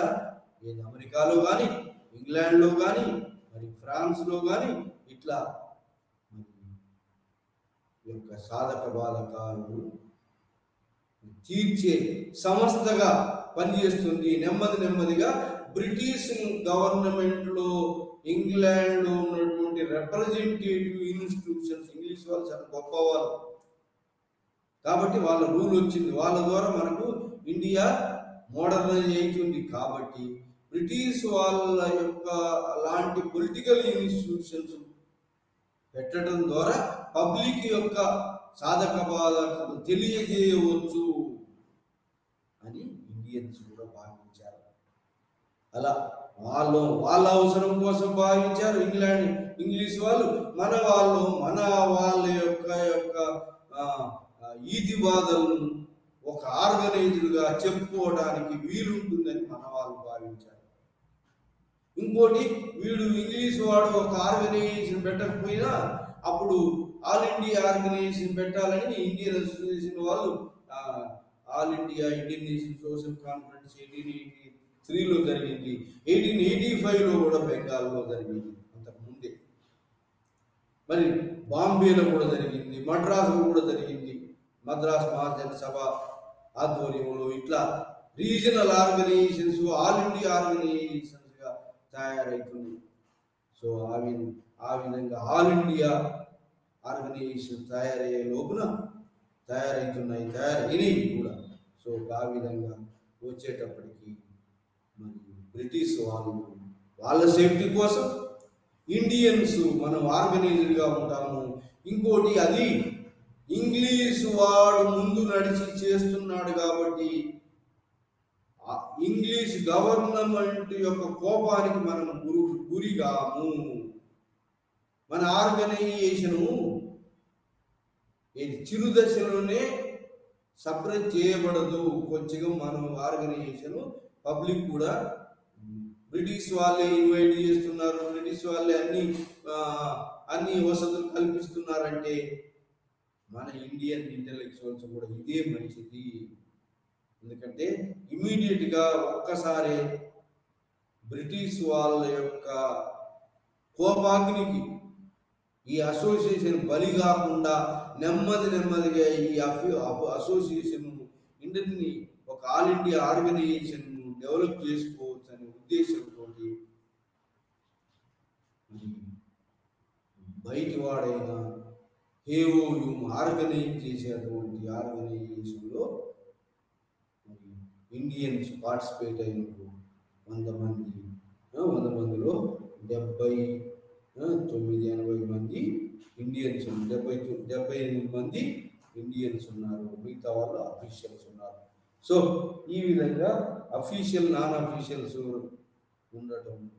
Speaker 1: ఏది? అమెరికాలో కానీ ఇంగ్లాండ్లో కానీ మరి ఫ్రాన్స్లో కానీ ఇట్లా ఈ యొక్క సాధక బాధకాలను తీర్చే సంస్థగా పనిచేస్తుంది. నెమ్మది నెమ్మదిగా బ్రిటిష్ గవర్నమెంట్లో ఇంగ్లాండ్లో ఉన్నటువంటి రిప్రజెంటేటివ్ ఇన్స్టిట్యూషన్స్ ఇంగ్లీష్ వాళ్ళు చాలా గొప్పవాళ్ళు కాబట్టి వాళ్ళ రూల్ వచ్చింది. వాళ్ళ ద్వారా మనకు ఇండియా మోడర్నైజ్ అవుతుంది. కాబట్టి బ్రిటిష్ వాళ్ళ యొక్క అలాంటి పొలిటికల్ ఇన్స్టిట్యూషన్స్ పెట్టడం ద్వారా పబ్లిక్ యొక్క సాధక బాధకలు తెలియజేయవచ్చు అని ఇండియన్స్ కూడా భావించారు. అలా వాళ్ళు వాళ్ళ అవసరం కోసం భావించారు. ఇంగ్లాండ్ ఇంగ్లీష్ వాళ్ళు మన వాళ్ళు మన వాళ్ళ యొక్క యొక్క ఈది బాధలను ఒక ఆర్గనైజ్డ్గా చెప్పుకోవడానికి వీలుంటుందని మన వాళ్ళు భావించారు. ఇంకోటి వీడు ఇంగ్లీష్ వాడు ఒక ఆర్గనైజేషన్ పెట్టకపోయినా అప్పుడు ఆల్ ఇండియా ఆర్గనైజేషన్ పెట్టాలని ఇండియన్ అసోసియేషన్ వాళ్ళు all India Indian nation social conference eighteen eighty త్రీలో జరిగింది. ఎయిటీన్ ఎయిటీ ఫైవ్లో కూడా బెంగాల్లో జరిగింది అంతకుముందే మరి బాంబేలో కూడా జరిగింది మద్రాసులో కూడా జరిగింది. మద్రాస్ మహాజన సభ ఆధ్వర్యంలో ఇట్లా రీజనల్ ఆర్గనైజేషన్స్ ఆల్ ఇండియా ఆర్గనైజేషన్స్గా తయారవుతుంది సో ఆ ఆ విధంగా ఆల్ ఇండియా ఆర్గనైజేషన్ తయారయ్యే లోపున తయారవుతున్నాయి తయారైనవి కూడా. సో ఆ విధంగా వచ్చేటప్పటికి మరి బ్రిటిష్ వాళ్ళు వాళ్ళ సేఫ్టీ కోసం ఇండియన్స్ మనం ఆర్గనైజ్డ్గా ఉంటాము. ఇంకోటి అది ఇంగ్లీష్ వాడు ముందు నడిచి చేస్తున్నాడు కాబట్టి ఇంగ్లీష్ గవర్నమెంట్ యొక్క కోపానికి మనం గురు గురిగాము. మన ఆర్గనైజేషను ఇది చిరు దశలోనే సపరేట్ చేయబడదు. కొంచెం మనం ఆర్గనైజేషన్ పబ్లిక్ కూడా బ్రిటిష్ వాళ్ళే ఇన్వైట్ చేస్తున్నారు. బ్రిటిష్ వాళ్ళే అన్ని అన్ని వసతులు కల్పిస్తున్నారంటే మన ఇండియన్ ఇంటెలెక్చువల్స్ కూడా ఇదే మంచిది. ఎందుకంటే ఇమీడియట్గా ఒక్కసారి బ్రిటిష్ వాళ్ళ యొక్క కోపాగ్నికి ఈ అసోసియేషన్ బలి కాకుండా నెమ్మది నెమ్మదిగా ఈ అఫ్యూ అసోసియేషన్ ఇండియన్ని ఒక ఆల్ ఇండియా ఆర్గనైజేషన్ డెవలప్ చేసుకోవచ్చు అనే ఉద్దేశంతో బయటి వాడైన ఏఓయు ఆర్గనైజ్ చేసేటువంటి ఆర్గనైజేషన్లో ఇండియన్స్ పార్టిసిపేట్ అయినప్పుడు వంద మంది వంద మందిలో డెబ్బై తొమ్మిది ఎనభై మంది ఇండియన్స్ డెబ్బై డెబ్బై ఎనిమిది మంది ఇండియన్స్ ఉన్నారు. మిగతా వాళ్ళు అఫీషియల్స్ ఉన్నారు. సో ఈ విధంగా అఫీషియల్ నాన్ అఫీషియల్స్ ఉండటం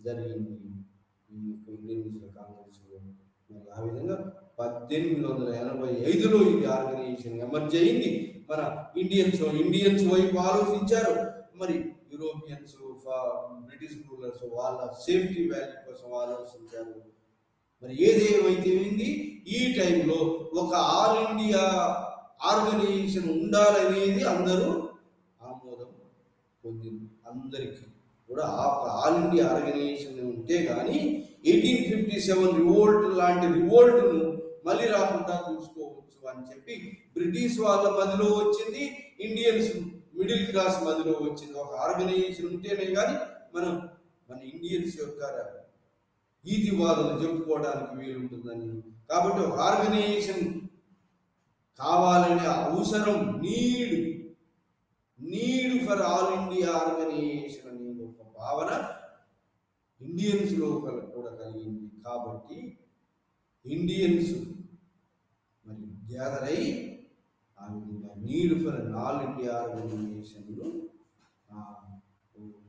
Speaker 1: జరిగింది ఈ యొక్క ఇండియన్ నేషనల్ కాంగ్రెస్లో. మరి ఆ విధంగా పద్దెనిమిది వందల ఎనభై ఐదులో ఇది ఆర్గనైజేషన్ ఎమర్జ్ అయింది. మన ఇండియన్స్ ఇండియన్స్ వైపు ఆలోచించారు. మరి యూరోపియన్స్ బ్రిటిష్ రూలర్స్ వాళ్ళ సేఫ్టీ వాల్యూ కోసం ఆలోచించారు. మరి ఏదేమైతేంది ఈ టైంలో ఒక ఆల్ ఇండియా ఆర్గనైజేషన్ ఉండాలనేది అందరూ ఆమోదం పొందింది. అందరికీ కూడా ఆల్ ఇండియా ఆర్గనైజేషన్ ఉంటే కానీ ఎయిటీన్ ఫిఫ్టీ సెవెన్ రివోల్ట్ లాంటి రివోల్ట్ను మళ్ళీ రాకుండా చూసుకోవచ్చు అని చెప్పి బ్రిటిష్ వాళ్ళ మదిలో వచ్చింది ఇండియన్స్ మిడిల్ క్లాస్ మదిలో వచ్చింది. ఒక ఆర్గనైజేషన్ ఉంటేనే కానీ మనం మన ఇండియన్స్ యొక్క ఈది వాదన చెప్పుకోవడానికి వీలుంటుందని. కాబట్టి ఒక ఆర్గనైజేషన్ కావాలనే అవసరం need need for all India organisation అనే ఒక భావన ఇండియన్స్ లోపల కూడా కలిగింది. కాబట్టి ఇండియన్స్ గ్యాదర్ అయ్యి ఆ విధంగా నీడ్ ఫర్ ఆల్ ఇండియా ఆర్గనైజేషన్లు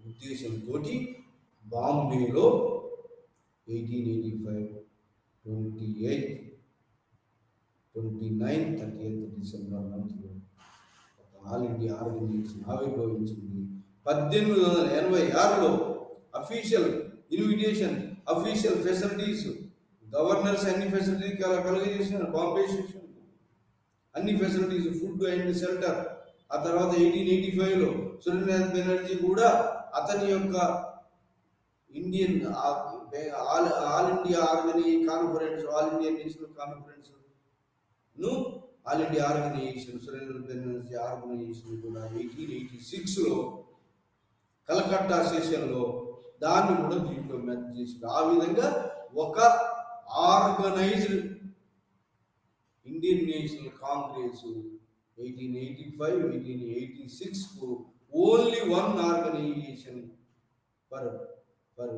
Speaker 1: ఉద్దేశంతో బాంబేలో eighteen eighty five twenty eighth twenty nine thirty eighth December మంత్లో ఒక ఆల్ ఇండియా ఆర్గనైజేషన్ ఆవిర్భవించింది. పద్దెనిమిది వందల ఎనభై ఆరులో official invitation official facilities governors అన్ని ఫెసిలిటీస్ కలగజేసిన బాంబే సెషన్ అన్ని ఫెసిలిటీస్ ఫుడ్ అండ్ షెల్టర్ ఆ తర్వాత ఎయిటీన్ ఎయిటీ ఫైవ్లో సురేంద్రనాథ్ బెనర్జీ కూడా అతని యొక్క ఇండియన్ ఆల్ ఆల్ ఇండియా ఆర్గనీ conference all India national కాన్ఫరెన్స్ను all India organisation Surendra Banerjee organisation కూడా ఎయిటీన్ ఎయిటీ సిక్స్లో కలకత్తా సెషన్లో దాన్ని కూడా దీంట్లో మెర్జ్ చేసింది. ఆ విధంగా ఒక organised Indian national Congress eighteen eighty five eighteen eighty సిక్స్కు only one organisation for for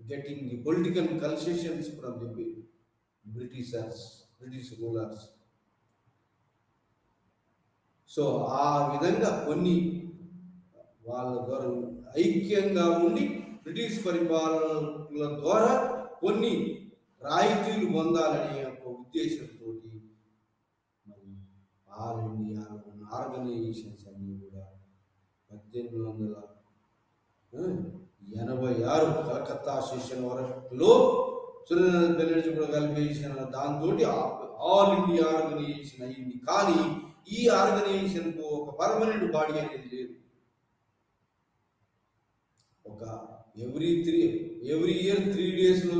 Speaker 1: getting the political concessions from the Britishers British rulers so ఆ విధంగా కొన్ని వాళ్ళ ద్వారా ఐక్యంగా ఉండి బ్రిటిష్ పరిపాలనల ద్వారా కొన్ని రాయితీలు పొందాలనే ఒక ఉద్దేశంతో మరి ఆల్ ఇండియా ఆర్గనైజేషన్స్ అన్నీ కూడా. పద్దెనిమిది వందల ఎనభై ఆరు కలకత్తా సెషన్ వరకులో సురేంద్ర బెనర్జీ కూడా కలిపేసిన దాంతో ఆల్ ఇండియా ఆర్గనైజేషన్ అయింది. కానీ ఈ ఆర్గనైజేషన్కు ఒక పర్మనెంట్ బాడీ అనేది లేదు. ఒక every three every year three డేస్లో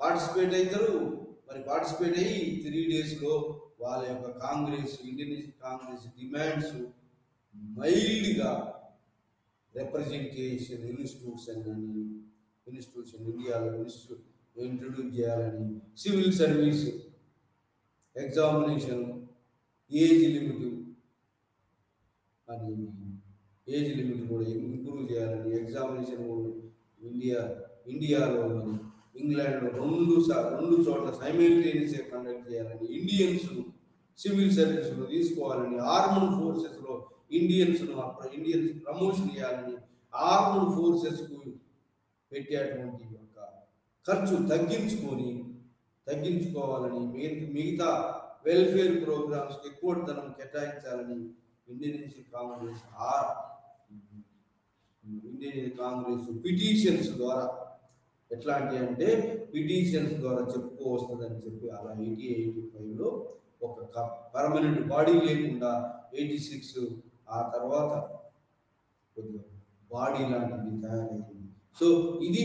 Speaker 1: పార్టిసిపేట్ అవుతారు మరి పార్టిసిపేట్ అయ్యి త్రీ డేస్లో వాళ్ళ యొక్క కాంగ్రెస్ ఇండియన్ కాంగ్రెస్ డిమాండ్స్ మైల్డ్గా రిప్రజెంటేషన్ ఇన్స్టిట్యూషన్ అని ఇన్స్టిట్యూషన్ ఇండియాలో ఇన్స్టిట్యూట్ ఇంట్రడ్యూస్ చేయాలని civil service examination age limit అని ఏజ్ లిమిట్ కూడా ఇంప్రూవ్ చేయాలని ఎగ్జామినేషన్ కూడా ఇండియా ఇండియాలో మరి ఇంగ్లాండ్లో రెండు సా- రెండు చోట్ల సైమిల్టేనియస్గా కండక్ట్ చేయాలని ఇండియన్స్ సివిల్ సర్వీస్లో తీసుకోవాలని ఆర్మడ్ ఫోర్సెస్లో ఇండియన్స్ను ఇండియన్స్ ప్రమోషన్ చేయాలని ఆర్మడ్ ఫోర్సెస్కు పెట్టేటువంటి యొక్క ఖర్చు తగ్గించుకొని తగ్గించుకోవాలని మిగతా మిగతా వెల్ఫేర్ ప్రోగ్రామ్స్ ఎక్కువ ధనం కేటాయించాలని Indian Congress or Indian Congress petitions ద్వారా. ఎట్లాంటి అంటే పిటిషన్స్ ద్వారా చెప్పుకోవస్తుందని చెప్పి అలా ఎయిటీ ఎయిటీ ఫైవ్లో ఒక పర్మనెంట్ బాడీ లేకుండా ఎయిటీ సిక్స్ ఆ తర్వాత కొద్దిగా బాడీ లాంటిది తయారైంది. సో ఇది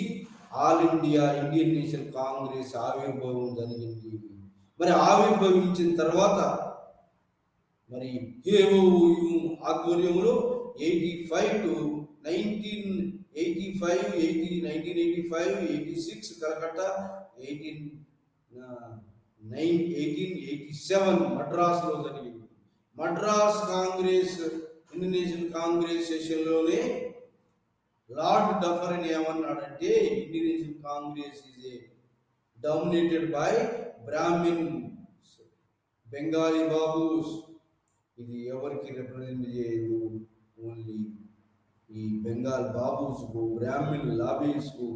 Speaker 1: all India Indian national Congress ఆవిర్భావం జరిగింది. మరి ఆవిర్భవించిన తర్వాత మరి ఏఓయు ఆధ్వర్యంలో eighty five to nineteen eighty five eighty nineteen eighty five eighty six Calcutta eighteen nine eighteen eighty seven మద్రాస్లో జరిగింది మద్రాస్ కాంగ్రెస్ ఇండోనేషియన్ కాంగ్రెస్ సెషన్లోనే లార్డ్ డఫర్ అని ఏమన్నాడంటే Indian National Congress is a dominated by Brahmin Bengali babus ఇది ఎవరికి represent చేయదు? Only ఈ బెంగాల్ బాబూస్కు బ్రాహ్మిన్ లాబీస్కు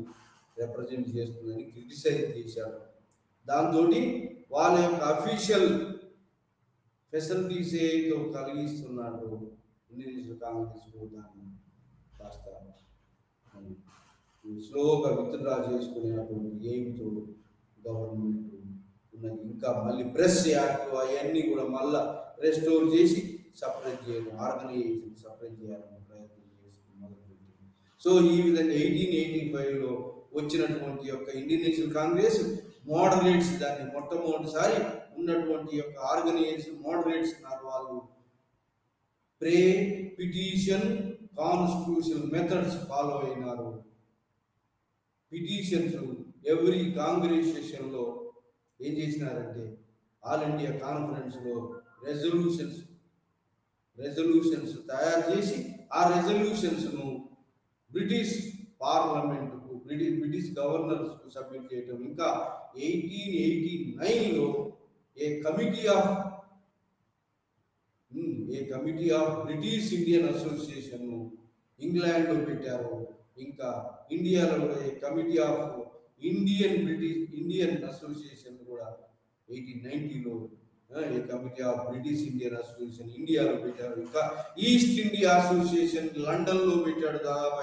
Speaker 1: రిప్రజెంట్ చేస్తుందని క్రిటిసైజ్ చేశారు. దాంతో వాళ్ళ యొక్క అఫీషియల్ ఫెసిలిటీస్ ఏదో కలిగిస్తున్నాడు. ఇండోనేషియా కాంగ్రెస్ దాన్ని కాస్త స్లోగా విత్డ్రా చేసుకునేటువంటి ఎయిమ్తో గవర్నమెంట్ ఉన్నది. ఇంకా మళ్ళీ ప్రెస్ యాక్ట్ అవన్నీ కూడా మళ్ళా రెస్టోర్ చేసి సపరేట్ చేయడం ఆర్గనైజేషన్ సపరేట్ చేయాలని ప్రయత్నం చేసి మొదలుపెట్టింది. సో ఈ విధంగా ఎయిటీన్ ఎయిటీ ఫైవ్లో వచ్చినటువంటి యొక్క ఇండియన్ నేషనల్ కాంగ్రెస్ మోడరేట్స్ దాన్ని మొట్టమొదటిసారి ఉన్నటువంటి యొక్క ఆర్గనైజేషన్ మోడరేట్స్ ఉన్నారు వాళ్ళు. Pray petition constitution methods follow అయినారు. పిటిషన్స్ ఎవ్రీ కాంగ్రెస్ సెషన్లో ఏం చేసినారంటే ఆల్ ఇండియా కాన్ఫరెన్స్లో రెజల్యూషన్స్ రెజల్యూషన్స్ తయారు చేసి ఆ రెజల్యూషన్స్ను బ్రిటిష్ పార్లమెంట్ బ్రిటిష్ బ్రిటిష్ గవర్నర్స్కు సబ్మిట్ చేయటం. ఇంకా ఎయిటీన్ ఎయిటీ నైన్లో a committee of a committee of British Indian association ఇంగ్లాండ్లో పెట్టారు. ఇంకా ఇండియాలో కూడా a committee of Indian British Indian association కూడా eighteen నైన్టీలో a committee of British Indian association ఇండియాలో పెట్టారు. ఇంకా ఈస్ట్ ఇండియా అసోసియేషన్ లండన్లో పెట్టాడు దాదాపు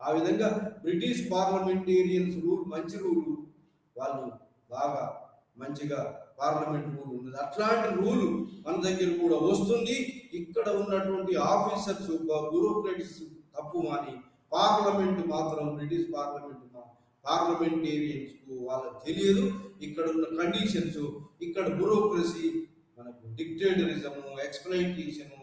Speaker 1: ఆ విధంగా బ్రిటిష్ పార్లమెంటేరియన్స్ రూల్ మంచి రూలు వాళ్ళు బాగా మంచిగా పార్లమెంట్ రూల్ ఉన్నది. అట్లాంటి రూల్ మన దగ్గర కూడా వస్తుంది. ఇక్కడ ఉన్నటువంటి ఆఫీసర్స్ బ్యూరోక్రట్స్ తప్పు అని పార్లమెంట్ మాత్రం బ్రిటిష్ పార్లమెంట్ పార్లమెంటేరియన్స్ వాళ్ళకి తెలియదు. ఇక్కడ ఉన్న కండిషన్స్ ఇక్కడ బ్యూరోక్రసీ మనకు డిక్టేటరిజము ఎక్స్ప్లైటేషను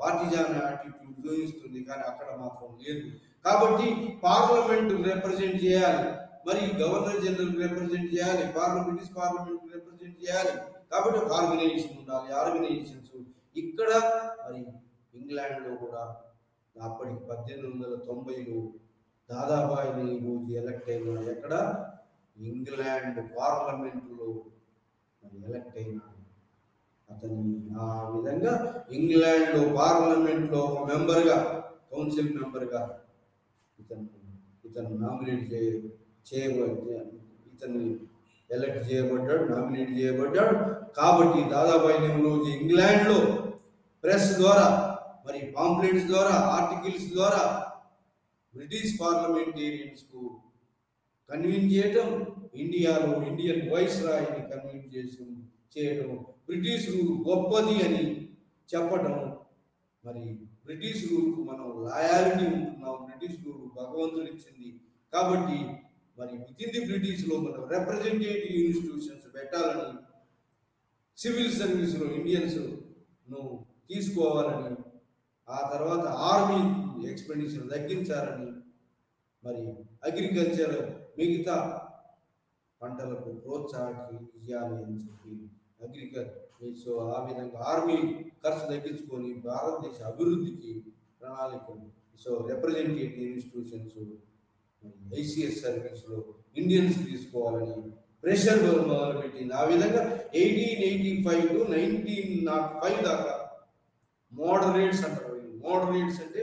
Speaker 1: పార్టిజాన్ యాటిట్యూడ్ చూపిస్తుంది కానీ అక్కడ మాత్రం లేదు. కాబట్టి పార్లమెంట్ రిప్రజెంట్ చేయాలి. మరి గవర్నర్ జనరల్ రిప్రజెంట్ చేయాలి పార్లమెంట్ పార్లమెంట్ రిప్రజెంట్ చేయాలి. కాబట్టి ఒక ఆర్గనైజేషన్ ఉండాలి ఆర్గనైజేషన్స్ ఇక్కడ మరి ఇంగ్లాండ్లో కూడా అప్పటికి పద్దెనిమిది వందల తొంభైలో దాదాబాయి రోజు ఎలక్ట్ అయిన ఎక్కడ? ఇంగ్లాండ్ పార్లమెంటులో మరి ఎలక్ట్ అయినాడు అతని ఆ విధంగా ఇంగ్లాండ్ పార్లమెంట్లో ఒక మెంబర్గా కౌన్సిల్ మెంబర్గా ఇతను ఇతను నామినేట్ చే చేయబడి ఇతన్ని ఎలక్ట్ చేయబడ్డాడు నామినేట్ చేయబడ్డాడు. కాబట్టి దాదాబాయి రోజు ఇంగ్లాండ్లో ప్రెస్ ద్వారా మరి పాంప్లెట్స్ ద్వారా ఆర్టికల్స్ ద్వారా బ్రిటిష్ పార్లమెంటేరియన్స్కు కన్విన్స్ చేయటం ఇండియాలో ఇండియన్ వైస్ రాయిని కన్విన్స్ చేసి చేయటం బ్రిటిష్ రూల్ గొప్పది అని చెప్పటం మరి బ్రిటిష్ రూల్కు మనం లాయాలిటీ ఉంటున్నాం. బ్రిటిష్ రూల్ భగవంతుడు ఇచ్చింది కాబట్టి మరి విత్ ఇన్ ది బ్రిటిష్లో మనం రిప్రజెంటేటివ్ ఇన్స్టిట్యూషన్స్ పెట్టాలని సివిల్ సర్వీస్లో ఇండియన్స్ను తీసుకోవాలని ఆ తర్వాత ఆర్మీ ఎక్స్పెండిచర్ తగ్గించాలని మరి అగ్రికల్చర్ మిగతా పంటలకు ప్రోత్సాహం ఇవ్వాలి అని చెప్పి అగ్రికల్చర్. సో ఆ విధంగా ఆర్మీ ఖర్చు తగ్గించుకొని భారతదేశ అభివృద్ధికి ప్రణాళికలు. సో రిప్రజెంటేటివ్ ఇన్స్టిట్యూషన్స్ ఐసిఎస్ సర్వీస్లో ఇండియన్స్ తీసుకోవాలని ప్రెషర్ మొదలుపెట్టింది. ఆ విధంగా eighteen eighty five to nineteen nought five దాకా మోడరేట్స్ అంటారు. మోడరేట్స్ అంటే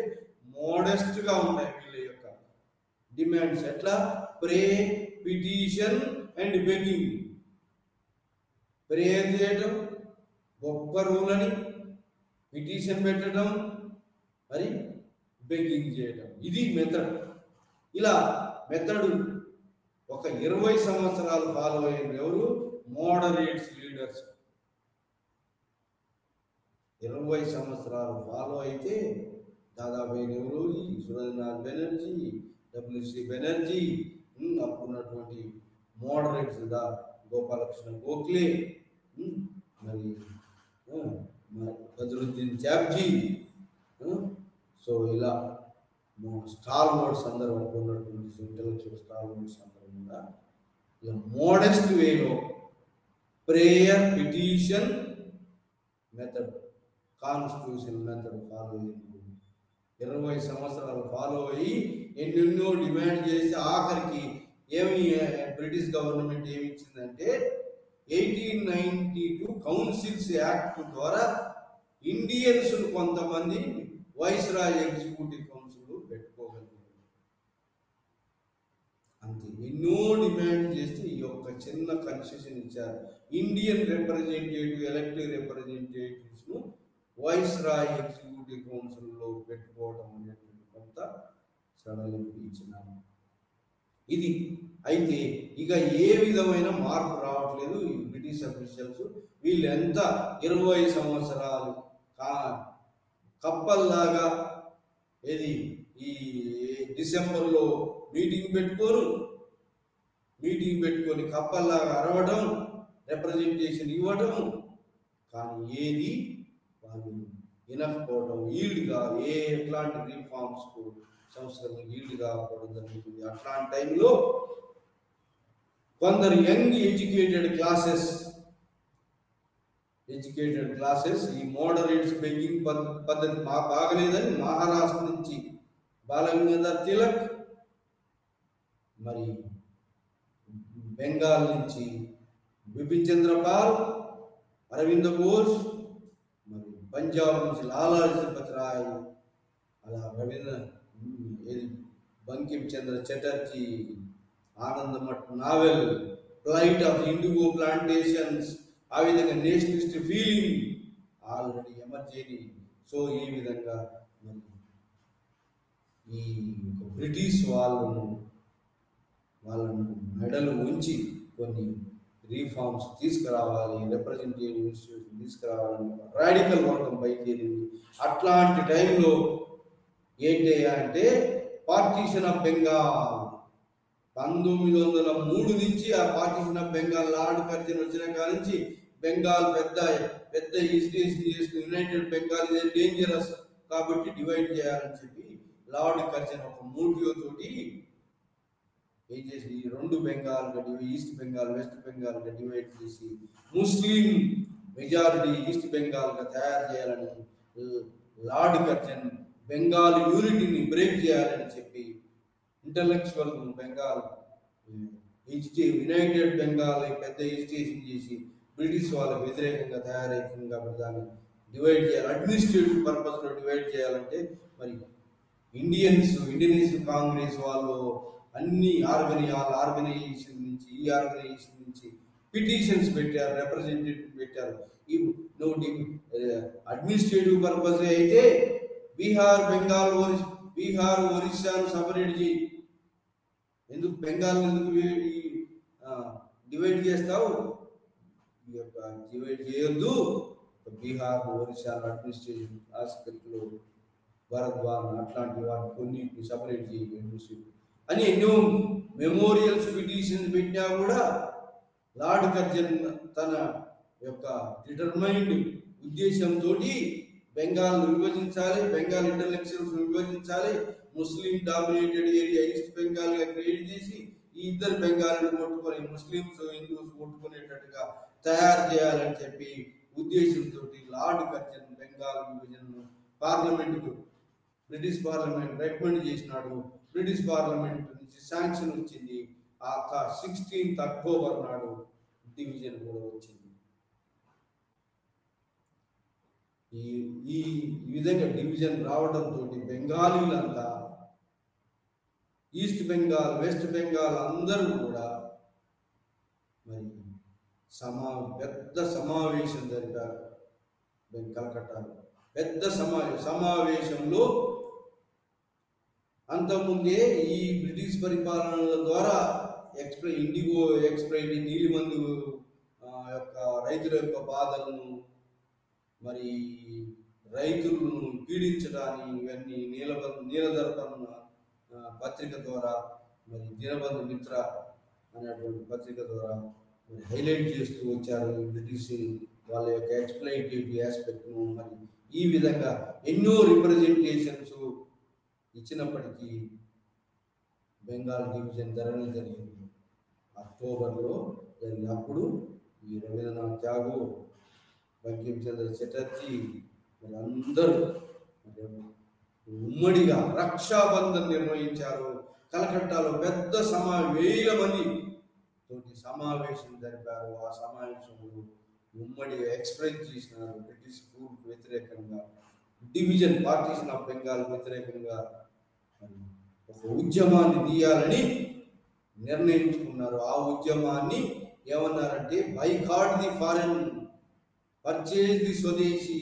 Speaker 1: మోడెస్ట్గా ఉన్నాయి వీళ్ళ యొక్క డిమాండ్స్ ఎట్లా? Pray petition and begging prayer చేయటం గొప్ప రూల్ అని పిటిషన్ పెట్టడం మరి బెగ్గింగ్ చేయటం. ఇది మెథడ్ ఇలా మెథడ్ ఒక ఇరవై సంవత్సరాలు ఫాలో అయిన ఎవరు? మోడరేట్స్ లీడర్స్ ఇరవై సంవత్సరాలు ఫాలో అయితే దాదాపు నెహ్రూజీ సురేంద్రనాథ్ బెనర్జీ డబ్ల్యూసి బెనర్జీ అప్పుడున్నటువంటి మోడరేట్స్ దా గోపాలకృష్ణ గోఖలే. మరి బజరుద్దీన్ మరి చాప్జీ సో ఇలా స్టార్ మోడ్స్ అందరూ ఉన్నటువంటి ఇంటలెక్చువల్ స్టార్ మోడ్స్ అందరూ కూడా ఇలా మోడెస్ట్ వేలో prayer petition method constitution method follow అయ్యింది ఇరవై సంవత్సరాలు ఫాలో అయ్యి ఎన్నెన్నో డిమాండ్ చేసి ఆఖరికి ఏమి బ్రిటిష్ గవర్నమెంట్ ఏమి ఇచ్చిందంటే eighteen ninety two councils act ద్వారా ఇండియన్స్ కొంతమంది వైస్ రాయ్ ఎగ్జిక్యూటివ్ కౌన్సిల్ పెట్టుకోగలిగారు. అంతే. ఎన్నో డిమాండ్ చేస్తే ఈ యొక్క చిన్న కన్సెషన్ ఇచ్చారు. ఇండియన్ రిప్రజెంటేటివ్ ఎలక్టివ్ రిప్రజెంటేటివ్స్ను వైస్రాయ్ ఎగ్జిక్యూటివ్ కౌన్సిల్లో పెట్టుకోవడం అనేటువంటి కొంత సడలింపు ఇచ్చినారు. ఇది. అయితే ఇక ఏ విధమైన మార్పు రావట్లేదు ఈ బ్రిటిష్ అఫీషియల్స్. వీళ్ళు ఎంత ఇరవై సంవత్సరాలు కప్పల్లాగా ఏది ఈ డిసెంబర్లో మీటింగ్ పెట్టుకోరు. మీటింగ్ పెట్టుకొని కప్పల్లాగా అరవడం రిప్రజెంటేషన్ ఇవ్వడం కానీ ఏది? వాళ్ళు వినకపోవడం ఈల్డ్గా ఏ ఎట్లాంటి రీఫార్మ్స్కు సంస్కరణ ఈల్డ్ కాకపోవడం జరుగుతుంది అట్లాంటి టైంలో కొందరు young educated classes educated classes ఈ మోడరేట్స్ బెగ్గింగ్ పద్ధతి మా బాగలేదని మహారాష్ట్ర నుంచి బాలగంగాధర్ తిలక్ మరి బెంగాల్ నుంచి బిపిన్ చంద్రపాల్ అరవింద ఘోష్ మరి పంజాబ్ నుంచి లాలాజపతి లజపత్ రాయ్ అలా Rabindra Bankim Chandra Chatterjee Anandamath novel flight of indigo plantations ఆ విధంగా నేషనలిస్ట్ ఫీలింగ్ ఆల్రెడీ ఎమర్జీని సో ఈ విధంగా ఈ బ్రిటిష్ వాళ్ళను వాళ్ళను మెడలు ఉంచి కొన్ని రీఫార్మ్స్ తీసుకురావాలి రిప్రజెంటేటివ్ ఇన్స్టిట్యూషన్ తీసుకురావాలని రాడికల్ వర్గం బయలుదేరింది అట్లాంటి టైంలో ఏంటయ్యా అంటే పార్టీషన్ ఆఫ్ బెంగాల్ పంతొమ్మిది వందల మూడు నుంచి ఆ partition of Bengal lord Curzon వచ్చిన కాడి నుంచి బెంగాల్ పెద్ద పెద్ద east east east united Bengal is dangerous కాబట్టి డివైడ్ చేయాలని చెప్పి లార్డ్ కర్జన్ ఒక మూడియో తోటి ఏం చేసి రెండు బెంగాల్గా డివైడ్ ఈస్ట్ బెంగాల్ వెస్ట్ బెంగాల్గా డివైడ్ చేసి ముస్లిం మెజారిటీ ఈస్ట్ బెంగాల్గా తయారు చేయాలని లార్డ్ కర్జన్ బెంగాల్ యూనిటీని బ్రేక్ చేయాలని చెప్పి ఇంటలెక్చువల్ బెంగాల్ ఇన్స్టి యునైటెడ్ బెంగాల్ పెద్ద ఇన్స్టిట్యూషన్ చేసి బ్రిటిష్ వాళ్ళకి వ్యతిరేకంగా తయారైతుంది కాబట్టి దాన్ని డివైడ్ చేయాలి. అడ్మినిస్ట్రేటివ్ పర్పస్లో డివైడ్ చేయాలంటే మరి ఇండియన్స్ ఇండియన్స్ కాంగ్రెస్ వాళ్ళు అన్ని ఆర్గనైజ్ ఆర్గనైజేషన్ నుంచి ఈ ఆర్గనైజేషన్ నుంచి పిటిషన్స్ పెట్టారు రిప్రజెంటేటివ్ పెట్టారు. ఈ నువ్వు అడ్మినిస్ట్రేటివ్ పర్పస్ అయితే బీహార్ బెంగాల్ ఒరి బీహార్ ఒరిస్సాను సపరేట్ చేయి ఎందుకు బెంగాల్ ఎందుకు డివైడ్ చేస్తావు? ఈ యొక్క డివైడ్ చేయొద్దు. బీహార్ ఒరిస్సా అడ్మినిస్ట్రేషన్ ఆస్పెక్ట్లో భరద్వాన్ అట్లాంటి వాటి కొన్ని సపరేట్ చేయి అని ఎన్నో మెమోరియల్స్ పిటిషన్ పెట్టినా కూడా లార్డ్ కర్జన్ తన యొక్క డిటర్మైన్డ్ ఉద్దేశంతో బెంగాల్ విభజించాలి బెంగాల్ ఇంటలెక్చువల్స్ విభజించాలి ముస్లిం డామినేటెడ్ ఏరియా ఈస్ట్ బెంగాల్గా క్రియేట్ చేసి ఈ ఇద్దరు బెంగాల్ని కొట్టుకొని ముస్లింస్ హిందూస్ కొట్టుకునేటట్టుగా తయారు చేయాలని చెప్పి ఉద్దేశంతో లార్డ్ కర్జన్ బెంగాల్ విభజనను పార్లమెంటుకు బ్రిటిష్ పార్లమెంట్ రికమెండ్ చేసినాడు. బ్రిటిష్ పార్లమెంట్ నుంచి శాంక్షన్ వచ్చింది. ఆ సిక్స్టీన్త్ అక్టోబర్ నాడు డివిజన్ కూడా వచ్చింది. ఈ ఈ విధంగా డివిజన్ రావడంతో బెంగాలీలంతా ఈస్ట్ బెంగాల్ వెస్ట్ బెంగాల్ అందరూ కూడా మరి సమా పెద్ద సమావేశం జరిపారు. బెం- కలకట్టాలో పెద్ద సమావేశం సమావేశంలో అంతకుముందే ఈ బ్రిటిష్ పరిపాలనల ద్వారా ఎక్స్ప్రె ఇండిగో ఎక్స్ప్రైట్ నీలిమందు యొక్క రైతుల యొక్క బాధలను మరి రైతులను పీడించడాన్ని ఇవన్నీ నీలబ నీలదర్పణ పత్రిక ద్వారా మరి దినబంధు మిత్ర అనేటువంటి పత్రిక ద్వారా మరి హైలైట్ చేస్తూ వచ్చారు బ్రిటిష్ వాళ్ళ యొక్క ఎక్స్ప్లైటివ్ ఆస్పెక్ట్ను మరి ఈ విధంగా ఎన్నో రిప్రజెంటేషన్స్ ఇచ్చినప్పటికీ బెంగాల్ డివిజన్ జరగడం జరిగింది. అక్టోబర్లో జరిగినప్పుడు అప్పుడు ఈ రవీంద్రనాథ్ ఠాగూర్ బంకించంద్ర చటర్జీ వీళ్ళందరూ ఉమ్మడిగా రక్షాబంధన్ నిర్వహించారు కలకట్టాలో పెద్ద సమా వేల మంది తోటి సమావేశం జరిపారు. ఆ సమావేశంలో ఉమ్మడిగా ఎక్స్ప్రెస్ చేసినారు. బ్రిటిష్ రూల్కి వ్యతిరేకంగా డివిజన్ పార్టీషన్ ఆఫ్ బెంగాల్ వ్యతిరేకంగా ఒక ఉద్యమాన్ని తీయాలని నిర్ణయించుకున్నారు. ఆ ఉద్యమాన్ని ఏమన్నారంటే boycott the foreign purchase the swadeshi.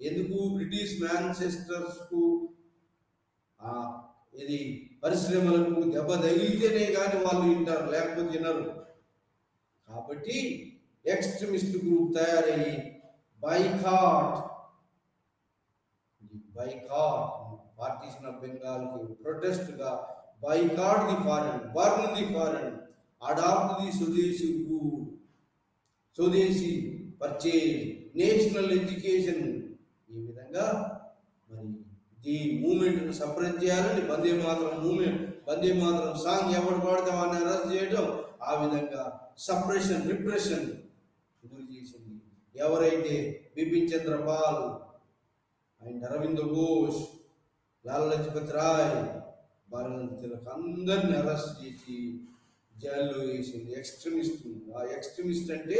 Speaker 1: ఎందుకు? బ్రిటిష్ మ్యాన్చెస్టర్స్కు ఇది పరిశ్రమలకు దెబ్బ తగిలితేనే కానీ వాళ్ళు వింటారు లేకపోతే వినరు కాబట్టి ఎక్స్ట్రీమిస్ట్ గ్రూప్ తయారయ్యి బైకాట్. బైకాట్ పార్టీషన్ ఆఫ్ బెంగాల్కి ప్రొటెస్ట్గా boycott the foreign burn the foreign adopt the swadeshi swadeshi purchase. National education. ఈ విధంగా మరి ఈ మూమెంట్ను సపరేట్ చేయాలని వందే మాత్రం మూమెంట్ వందే మాత్రం సాంగ్ ఎవరు పాడితే వాడిని అరెస్ట్ చేయడం ఆ విధంగా సపరేషన్ రిప్రెషన్ గురి చేసింది. ఎవరైతే బిపిన్ చంద్రపాల్ అండ్ అరవింద్ ఘోష్ లాల్ లజపత్ రాయ్ భారత తిలక్ అందరిని అరెస్ట్ చేసి జైల్లో వేసింది. ఎక్స్ట్రీమిస్ట్ ఆ ఎక్స్ట్రీమిస్ట్ అంటే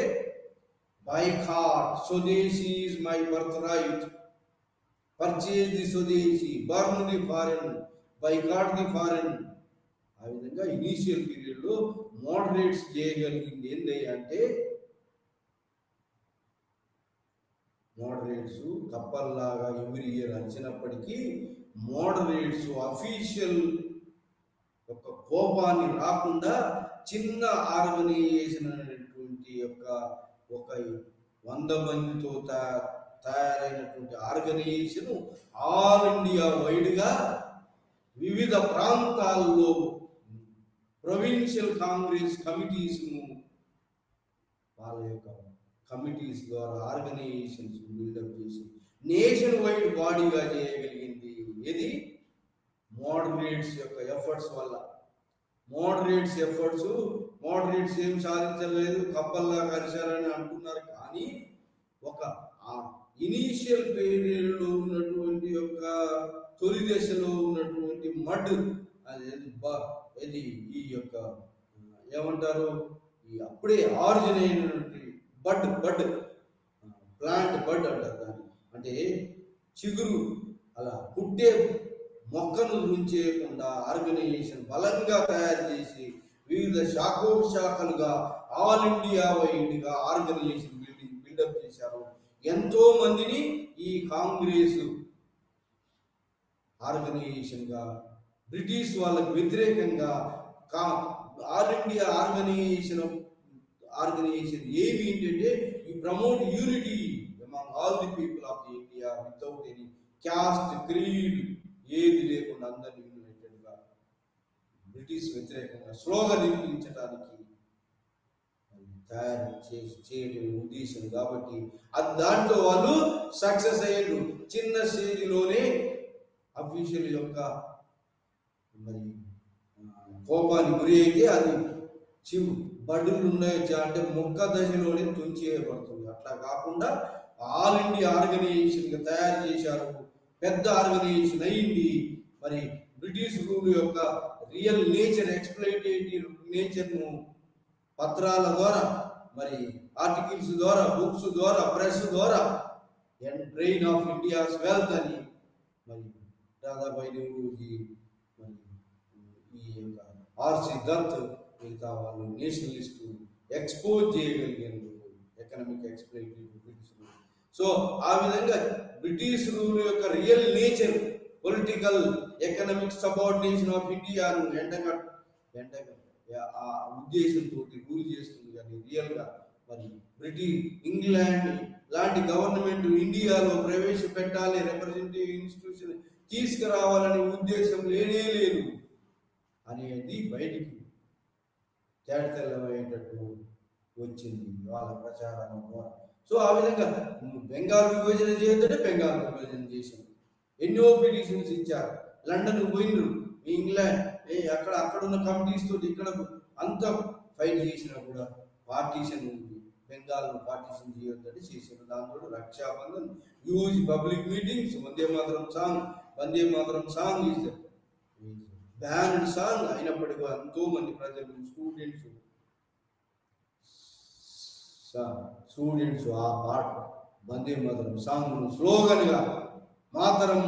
Speaker 1: boycott swadeshi is my birth Purchase the the swadeshi the the foreign boycott the foreign ఆ విధంగా ఇనీషియల్ పీరియడ్లో మోడరేట్స్ చేయగలిగింది ఏంటి అంటే మోడరేట్స్ కప్పల్లాగా ఎవ్రీ ఇయర్ వచ్చినప్పటికీ మోడరేట్స్ అఫీషియల్ యొక్క కోపాన్ని రాకుండా చిన్న ఆర్గనైజేషన్ అనేటువంటి యొక్క ఒక వంద మందితో తయారైనటువంటి ఆర్గనైజేషన్ ఆల్ ఇండియా వైడ్గా వివిధ ప్రాంతాల్లో ప్రొవిన్షియల్ కాంగ్రెస్ కమిటీస్ను వాళ్ళ యొక్క కమిటీస్ ద్వారా ఆర్గనైజేషన్స్ బిల్డప్ చేసి నేషన్ వైడ్ బాడీగా చేయగలిగింది. ఇది మోడరేట్స్ యొక్క ఎఫర్ట్స్ వల్ల. మోడరేట్స్ ఎఫర్ట్స్ మోడరేట్స్ ఏం సాధించలేదు కప్పల్లా కలిశారని అంటున్నారు. కానీ ఒక ఆ ఇనీషియల్ పీరియడ్లో ఉన్నటువంటి యొక్క తొలి దశలో ఉన్నటువంటి మడ్ అది బ- ఇది ఈ యొక్క ఏమంటారు? ఈ అప్పుడే ఆరిజిన్ అయినటువంటి బడ్ బడ్ ప్లాంట్ బడ్ అంటారు దాన్ని. అంటే చిగురు అలా పుట్టే మొక్కను ఉంచేయకుండా ఆర్గనైజేషన్ బలంగా తయారు చేసి వివిధ శాఖోపశాఖలుగా ఆల్ ఇండియా వైడ్గా ఆర్గనైజేషన్ బిల్డింగ్ బిల్డప్ చేశారు. ఎంతో మందిని ఈ కాంగ్రెస్ ఆర్గనైజేషన్గా బ్రిటిష్ వాళ్ళకు వ్యతిరేకంగా కా ఆల్ ఇండియా ఆర్గనైజేషన్ ఆర్గనైజేషన్ ఏమి ఏంటంటే ఈ promote unity among all the people of the India without any caste creed ఏది లేకుండా అందరినీ బ్రిటిష్ వ్యతిరేకంగా స్లోగన్ నిర్మించడానికి తయారు చేసి చేయడం ఉద్దేశం కాబట్టి అది దాంట్లో వాళ్ళు సక్సెస్ అయ్యారు. చిన్న స్టేజ్లోనే అఫీషియల్ యొక్క మరి కోపానికి గురి అయితే అది చివు. బడులు ఉన్నాయి అంటే మొక్క దశలోనే తుంచేయబడుతుంది. అట్లా కాకుండా ఆల్ ఇండియా ఆర్గనైజేషన్గా తయారు చేశారు. పెద్ద ఆర్గనైజేషన్ అయింది. మరి బ్రిటిష్ రూల్ యొక్క రియల్ నేచర్ ఎక్స్ప్లెయిటేటివ్ నేచర్ను పత్రాల ద్వారా మరి ఆర్టికల్స్ ద్వారా బుక్స్ ద్వారా ప్రెస్ ద్వారా and drain of India's wealth అని మరి దాదాపు నెహ్రూజీ మరి ఈ యొక్క ఆర్సి దత్ మిగతా వాళ్ళు నేషనలిస్ట్ ఎక్స్పోజ్ చేయగలిగారు. ఎకనామిక్ ఎక్స్ప్లెయిటేటివ్ సో ఆ విధంగా బ్రిటిష్ రూల్ యొక్క real nature political economic subordination of ఇండియాను ఎండగా ఎండగా ఆ ఉద్దేశంతో రూల్ చేస్తుంది కానీ రియల్గా. మరి బ్రిటిష్ ఇంగ్లాండ్ లాంటి గవర్నమెంట్ ఇండియాలో ప్రవేశపెట్టాలి రిప్రజెంటేటివ్ ఇన్స్టిట్యూషన్ తీసుకురావాలనే ఉద్దేశం లేనే లేదు అనేది బయటికి తేడతెల్లమయ్యేటట్టు వచ్చింది వాళ్ళ ప్రచారం ద్వారా. సో ఆ విధంగా బెంగాల్ విభజన చేయొద్దంటే బెంగాల్ విభజన చేశారు ఎన్నో పిటిషన్స్ ఇచ్చారు. London పోయినరు England. ఏ అక్కడ అక్కడ ఉన్న కమిటీస్ తోటి ఇక్కడ అంతా ఫైట్ చేసినా కూడా పార్టీషన్ ఉంది. బెంగాల్ పార్టీషన్ చేయొద్దని చేశారు దాంతో Rakshabandhan huge public meetings Vande Mataram song Vande Mataram song is banned song అయినప్పటికీ ఎంతో మంది ప్రజలు స్టూడెంట్స్ స్టూడెంట్స్ ఆ పాట వందే మాతరం సాంగ్ స్లోగన్గా మాతరం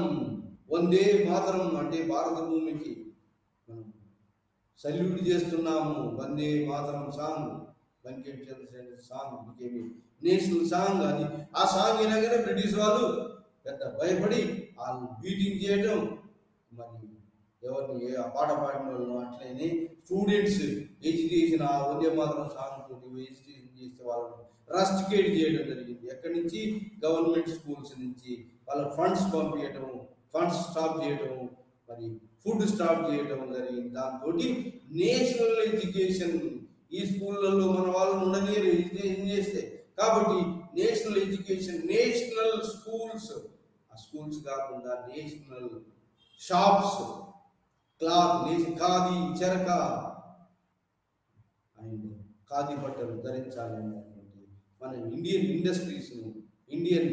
Speaker 1: వందే మాతరం అంటే భారత భూమికి మనం సల్యూట్ చేస్తున్నాము. Vande Mataram song. Bankim Chandrashekhar song became national song అది ఆ సాంగ్ వినగానే బ్రిటిష్ వాళ్ళు పెద్ద భయపడి వాళ్ళు బీటింగ్ చేయడం మరి ఎవరిని ఏ ఆ పాట పాడిన వాళ్ళు అట్లనే స్టూడెంట్స్ ఎడ్యుకేషన్ ఆ వందే మాతరం సాంగ్ తోటి ఎడ్యుకేషన్ చేసే వాళ్ళని రస్టికేట్ చేయడం జరిగింది. ఎక్కడి నుంచి? గవర్నమెంట్ స్కూల్స్ నుంచి. వాళ్ళ ఫండ్స్ పంపించడం ఫండ్స్ స్టాప్ చేయడం మరి ఫుడ్ స్టాప్ చేయడం జరిగింది. దాంతో నేషనల్ ఎడ్యుకేషన్ ఈ స్కూళ్ళల్లో మన వాళ్ళు ఉండలేరు ఎడ్యుకేషన్ చేస్తే? కాబట్టి నేషనల్ ఎడ్యుకేషన్ నేషనల్ స్కూల్స్ ఆ స్కూల్స్ కాకుండా నేషనల్ షాప్స్ క్లాత్ ఖాదీ చెరక అండ్ ఖాదీ బట్టలు ధరించాలి అనేటువంటి మన ఇండియన్ ఇండస్ట్రీస్ను ఇండియన్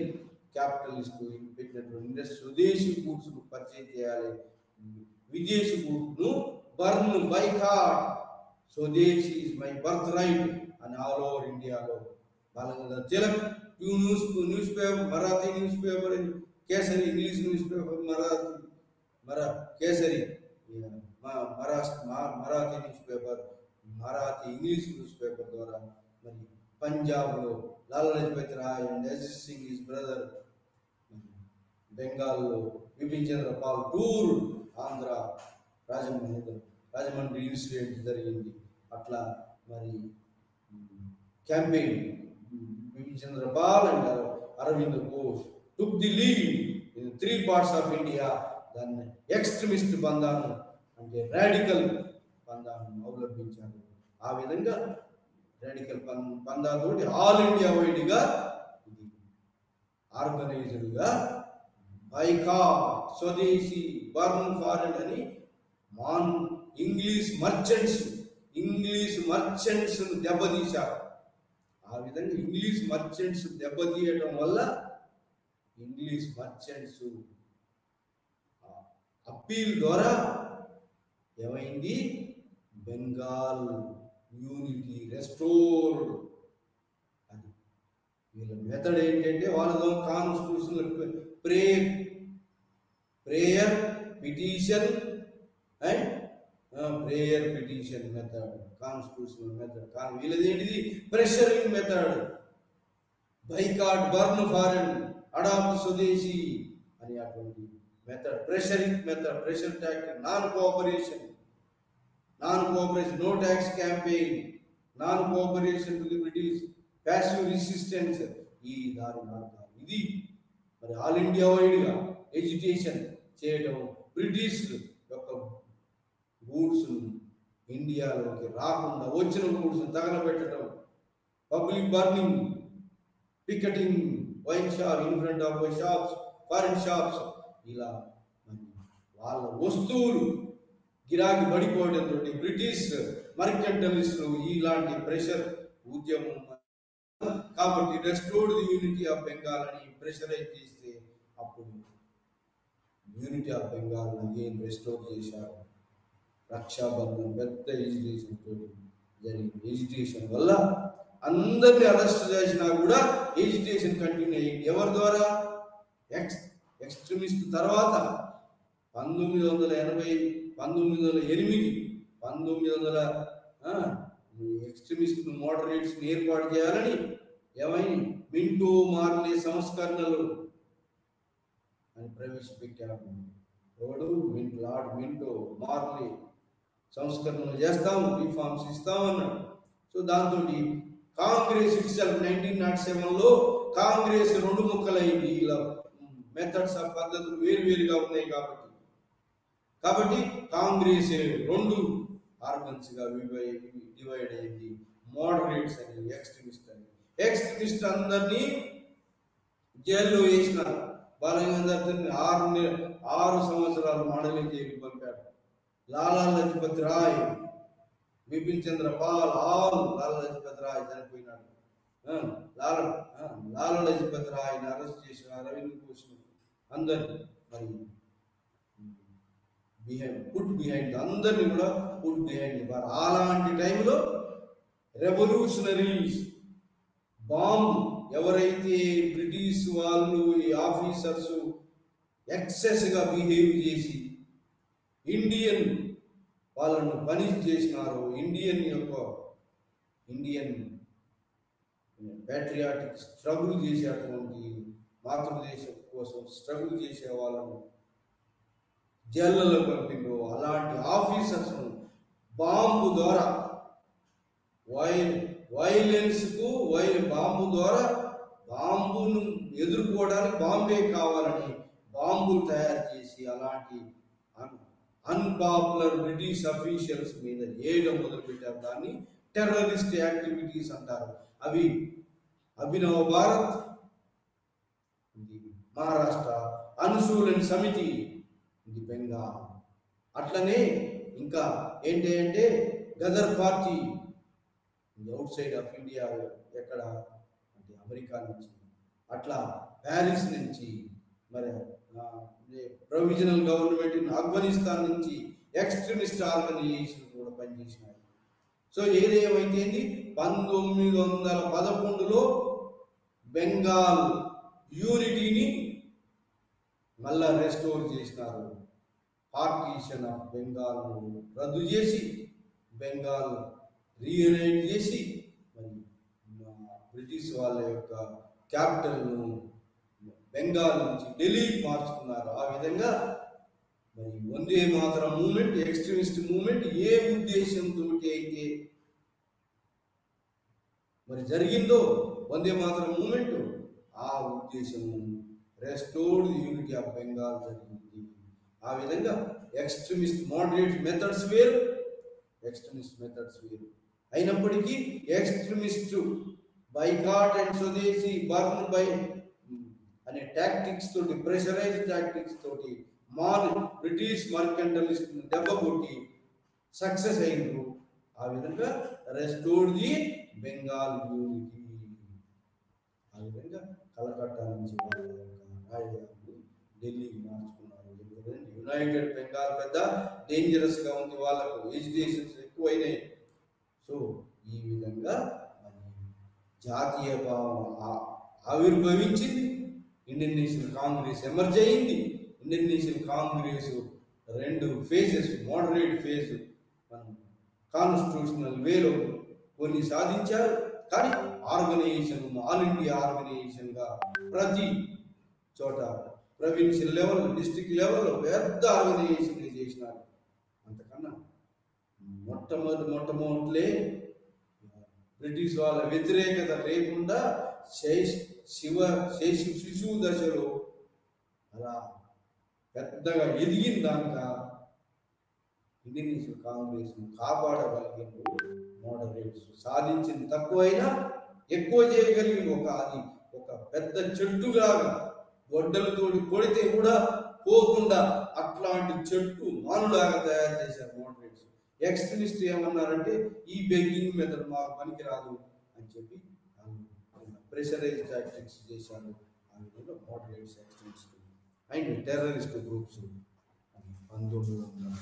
Speaker 1: క్యాపిటలిస్ట్ పెట్టినటువంటి ఇండస్ట్రీ స్వదేశీ గూడ్స్ పర్చేజ్ చేయాలి. విదేశీ గూడ్ను burn boycott swadeshi is my birth right అని ఆల్ ఓవర్ ఇండియాలో. Balgangadhar Tilak news news paper Marathi news paper Kesari English news paper Marathi మరా Kesari మరాష్ట్ర Marathi news paper Marathi English news paper ద్వారా. మరి పంజాబ్లో Lala Lajpat Rai and Ajit Singh is brother బెంగాల్లో Bipin Chandrapal tour Andhra Rajahmundry Rajahmundry incident జరిగింది. అట్లా మరి campaign Bipin Chandrapal అంటారు. And Aravind Ghosh took the lead in three parts of India దాన్ని extremist బంధాను అంటే రాడికల్ బంధాన్ని అవలంబించారు. ఆ విధంగా రాడికల్ పం పందాతోటి ఆల్ ఇండియా వైడ్గా ఇది ఆర్గనైజ్డ్గా ఐకా స్వదేశీ బర్న్ ఫారెన్ అని మాన్ ఇంగ్లీష్ మర్చెంట్స్ ఇంగ్లీష్ మర్చెంట్స్ దెబ్బతీశారు. ఆ విధంగా ఇంగ్లీష్ మర్చెంట్స్ దెబ్బతీయటం వల్ల ఇంగ్లీష్ మర్చెంట్స్ అప్పీల్ ద్వారా ఏమైంది? బెంగాల్ యూనిటీ రెస్టోర్ అది వీళ్ళ మెథడ్ ఏంటంటే వాళ్ళతో constitution pray prayer petition and prayer petition method constitutional method కానీ వీళ్ళది ఏంటిది pressuring method boycott burn foreign adopt swadeshi అని అటువంటి method pressuring method pressure tactic non cooperation non cooperation no tax campaign non cooperation to the British passive resistance మరి all India వైడ్గా education చేయడం British యొక్క goods ఇండియాలోకి రాకుండా వచ్చిన goods తగలబెట్టడం public burning picketing wine shop in front of shops foreign shops ఇలా వాళ్ళ వస్తువులు గిరాకీ పడిపోవడంతో బ్రిటిష్ మర్కెంటలిస్టులు ఇలాంటి ప్రెషర్ ఉద్యమం కాబట్టి restored the unity of Bengal అని ప్రెషరైజ్ చేసి అప్పుడు unity of Bengal again restore చేశారు. రక్షాబంధన్ పెద్ద ఎజిటేషన్ తోటి జరిగింది. ఎజిటేషన్ వల్ల అందరిని అరెస్ట్ చేసినా కూడా ఎజిటేషన్ కంటిన్యూ అయ్యింది ఎవరి ద్వారా? ఎక్స్ ఎక్స్ట్రీమిస్ట్ తర్వాత పంతొమ్మిది వందల ఎనభై పంతొమ్మిది వందల ఎనిమిది పంతొమ్మిది వందల ఎక్స్ట్రీమిస్ట్ మోడరేట్స్ ఏర్పాటు చేయాలని ఏమైంది మింటో మార్లే సంస్కరణలు అని ప్రవేశపెట్టారు ఎవడు మింట్ లార్డ్ మింటో బార్లీ సంస్కరణలు చేస్తాము రిఫార్మ్స్ ఇస్తామన్నాడు. సో దాంతో కాంగ్రెస్ ఇట్సెల్ఫ్ నైన్టీన్ నాట్ సెవెన్లో కాంగ్రెస్ రెండు ముక్కలైంది ఇలా మెథడ్స్ ఆఫ్ పద్ధతులు వేరువేరుగా ఉన్నాయి కాబట్టి. కాబట్టి కాంగ్రెస్ రెండు ఆర్గన్స్గా డివైడ్ అయింది. మోడరేట్స్ అని ఎక్స్ట్రీమిస్ట్ అని. ఎక్స్ట్రీమిస్ట్ అందరినీ జైల్లో వేసినారు. బాలగంగాధర్ని ఆరు ఆరు సంవత్సరాలు మడలి జైలు పంపారు. లాలా లజపతి రాయ్ బిపిన్ చంద్ర పాల్ ఆల్ లాలా లజపతి రాయ్ చనిపోయినాడు లాలా లజపతి లాలా రాయ్ని అరెస్ట్ చేసిన రవీంద్ర ఘోష్ అందరు మరి బిహైండ్ పుట్ బిహైండ్ అందరిని కూడా పుట్ బిహైండ్ వారు అలాంటి టైంలో రెవల్యూషనరీస్ బాంబ్ ఎవరైతే బ్రిటిష్ వాళ్ళు ఈ ఆఫీసర్స్ ఎక్సెస్గా బిహేవ్ చేసి ఇండియన్ వాళ్ళను పని చేసినారో ఇండియన్ యొక్క ఇండియన్ ప్యాట్రియాటిక్ స్ట్రగుల్ చేసేటువంటి మాతృదేశం కోసం స్ట్రగుల్ చేసే వాళ్ళను జైళ్ళలో పంపిండ్రు అలాంటి ఆఫీసర్స్ బాంబు ద్వారా వాయు వైలెన్స్కు వైల్ బాంబు ద్వారా బాంబును ఎదుర్కోవడానికి బాంబే కావాలని బాంబులు తయారు చేసి అలాంటి అన్పాపులర్ బ్రిటిష్ అఫీషియల్స్ మీద వేయడం మొదలుపెట్టారు. దాన్ని టెర్రరిస్ట్ యాక్టివిటీస్ అంటారు. అవి అభినవ భారత్ మహారాష్ట్ర అనుశూలన్ సమితి ఇది బెంగాల్. అట్లనే ఇంకా ఏంటి అంటే Ghadar party outside of India ఎక్కడ అంటే అమెరికా నుంచి అట్లా ప్యారిస్ నుంచి మరి ప్రొవిజనల్ గవర్నమెంట్ ఆఫ్ఘనిస్తాన్ నుంచి ఎక్స్ట్రీమిస్ట్ ఆర్గనైజేషన్ కూడా పనిచేసినాయి. సో ఏదేమైతేంది పంతొమ్మిది వందల పదకొండులో బెంగాల్ యూనిటీని మళ్ళా రెస్టోర్ చేసినారు. పార్టీషన్ ఆఫ్ బెంగాల్ రద్దు చేసి బెంగాల్ రీయునైట్ చేసి మరి బ్రిటిష్ వాళ్ళ యొక్క క్యాపిటల్ను బెంగాల్ నుంచి ఢిల్లీ మార్చుకున్నారు. ఆ విధంగా మరి వందే మాత్రం మూమెంట్ ఎక్స్ట్రీమిస్ట్ మూమెంట్ ఏ ఉద్దేశంతో అయితే మరి జరిగిందో వందే మాత్రం మూమెంట్ ఆ ఉద్దేశము రెస్టోర్డ్ యూనిటీ ఆఫ్ బెంగాల్ జరిగింది. ఆ విధంగా ఎక్స్ట్రీమిస్ట్ మోడరేట్ మెథడ్స్ వేరు ఎక్స్ట్రీమిస్ట్ మెథడ్స్ వేరు. అయినప్పటికీ extremist boycott and swadeshi burn by అనే టాక్టిక్స్ తోటి ప్రెషరైజ్ టాక్టిక్స్ తోటి మాన్ బ్రిటిష్ మర్కంటలిస్ట్ దెబ్బ కొట్టి సక్సెస్ అయిండ్రు. ఆ విధంగా రెస్టోర్డ్ ది బెంగాల్ యూనిటీ ఆ విధంగా కలకత్తా నుంచి ఢిల్లీకి మార్చుకున్నారు. యునైటెడ్ బెంగాల్ పెద్ద డేంజరస్గా ఉంది. వాళ్ళకు ఎడ్యుకేషన్స్ ఎక్కువైనాయి. సో ఈ విధంగా మరి జాతీయ భావం ఆవిర్భవించింది. ఇండియన్ నేషనల్ కాంగ్రెస్ ఎమర్జ్ అయింది. ఇండియన్ నేషనల్ కాంగ్రెస్ రెండు ఫేజెస్ మోడరేట్ ఫేజ్ మనం కాన్స్టిట్యూషనల్ వేలో కొన్ని సాధించారు. కానీ ఆర్గనైజేషన్ ఆల్ ఇండియా ఆర్గనైజేషన్గా ప్రతి చోట ప్రొవిన్షియల్ లెవెల్ డిస్టిక్ లెవెల్లో పెద్ద ఆర్గనైజేషన్ చేసినారు. మొట్టమొదటి మొట్టమొదట్లే బ్రిటిష్ వాళ్ళ వ్యతిరేకత లేకుండా శివ శేషు శిశువు దశలో అలా పెద్దగా ఎదిగిన దాక ఇండియన్ నేషనల్ కాంగ్రెస్ కాపాడగలిగిన మోడరేట్స్ సాధించింది తక్కువైనా ఎక్కువ చేయగలిగిన ఒక అది ఒక పెద్ద చెట్టుగా గొడ్డలతోటి కొడితే కూడా పోకుండా అట్లాంటి చెట్టు మానులాగా తయారు చేశారు మోడరేట్స్ ఎక్స్ట్రీమిస్ట్ ఏమన్నారంటే ఈ బెగ్గింగ్ మెథడ్ మాకు పనికిరాదు అని చెప్పి ప్రెషరైజ్ టాక్టిక్స్ చేశారు. ఆ విధంగా moderates extremist and terrorist groups పంతొమ్మిది వందల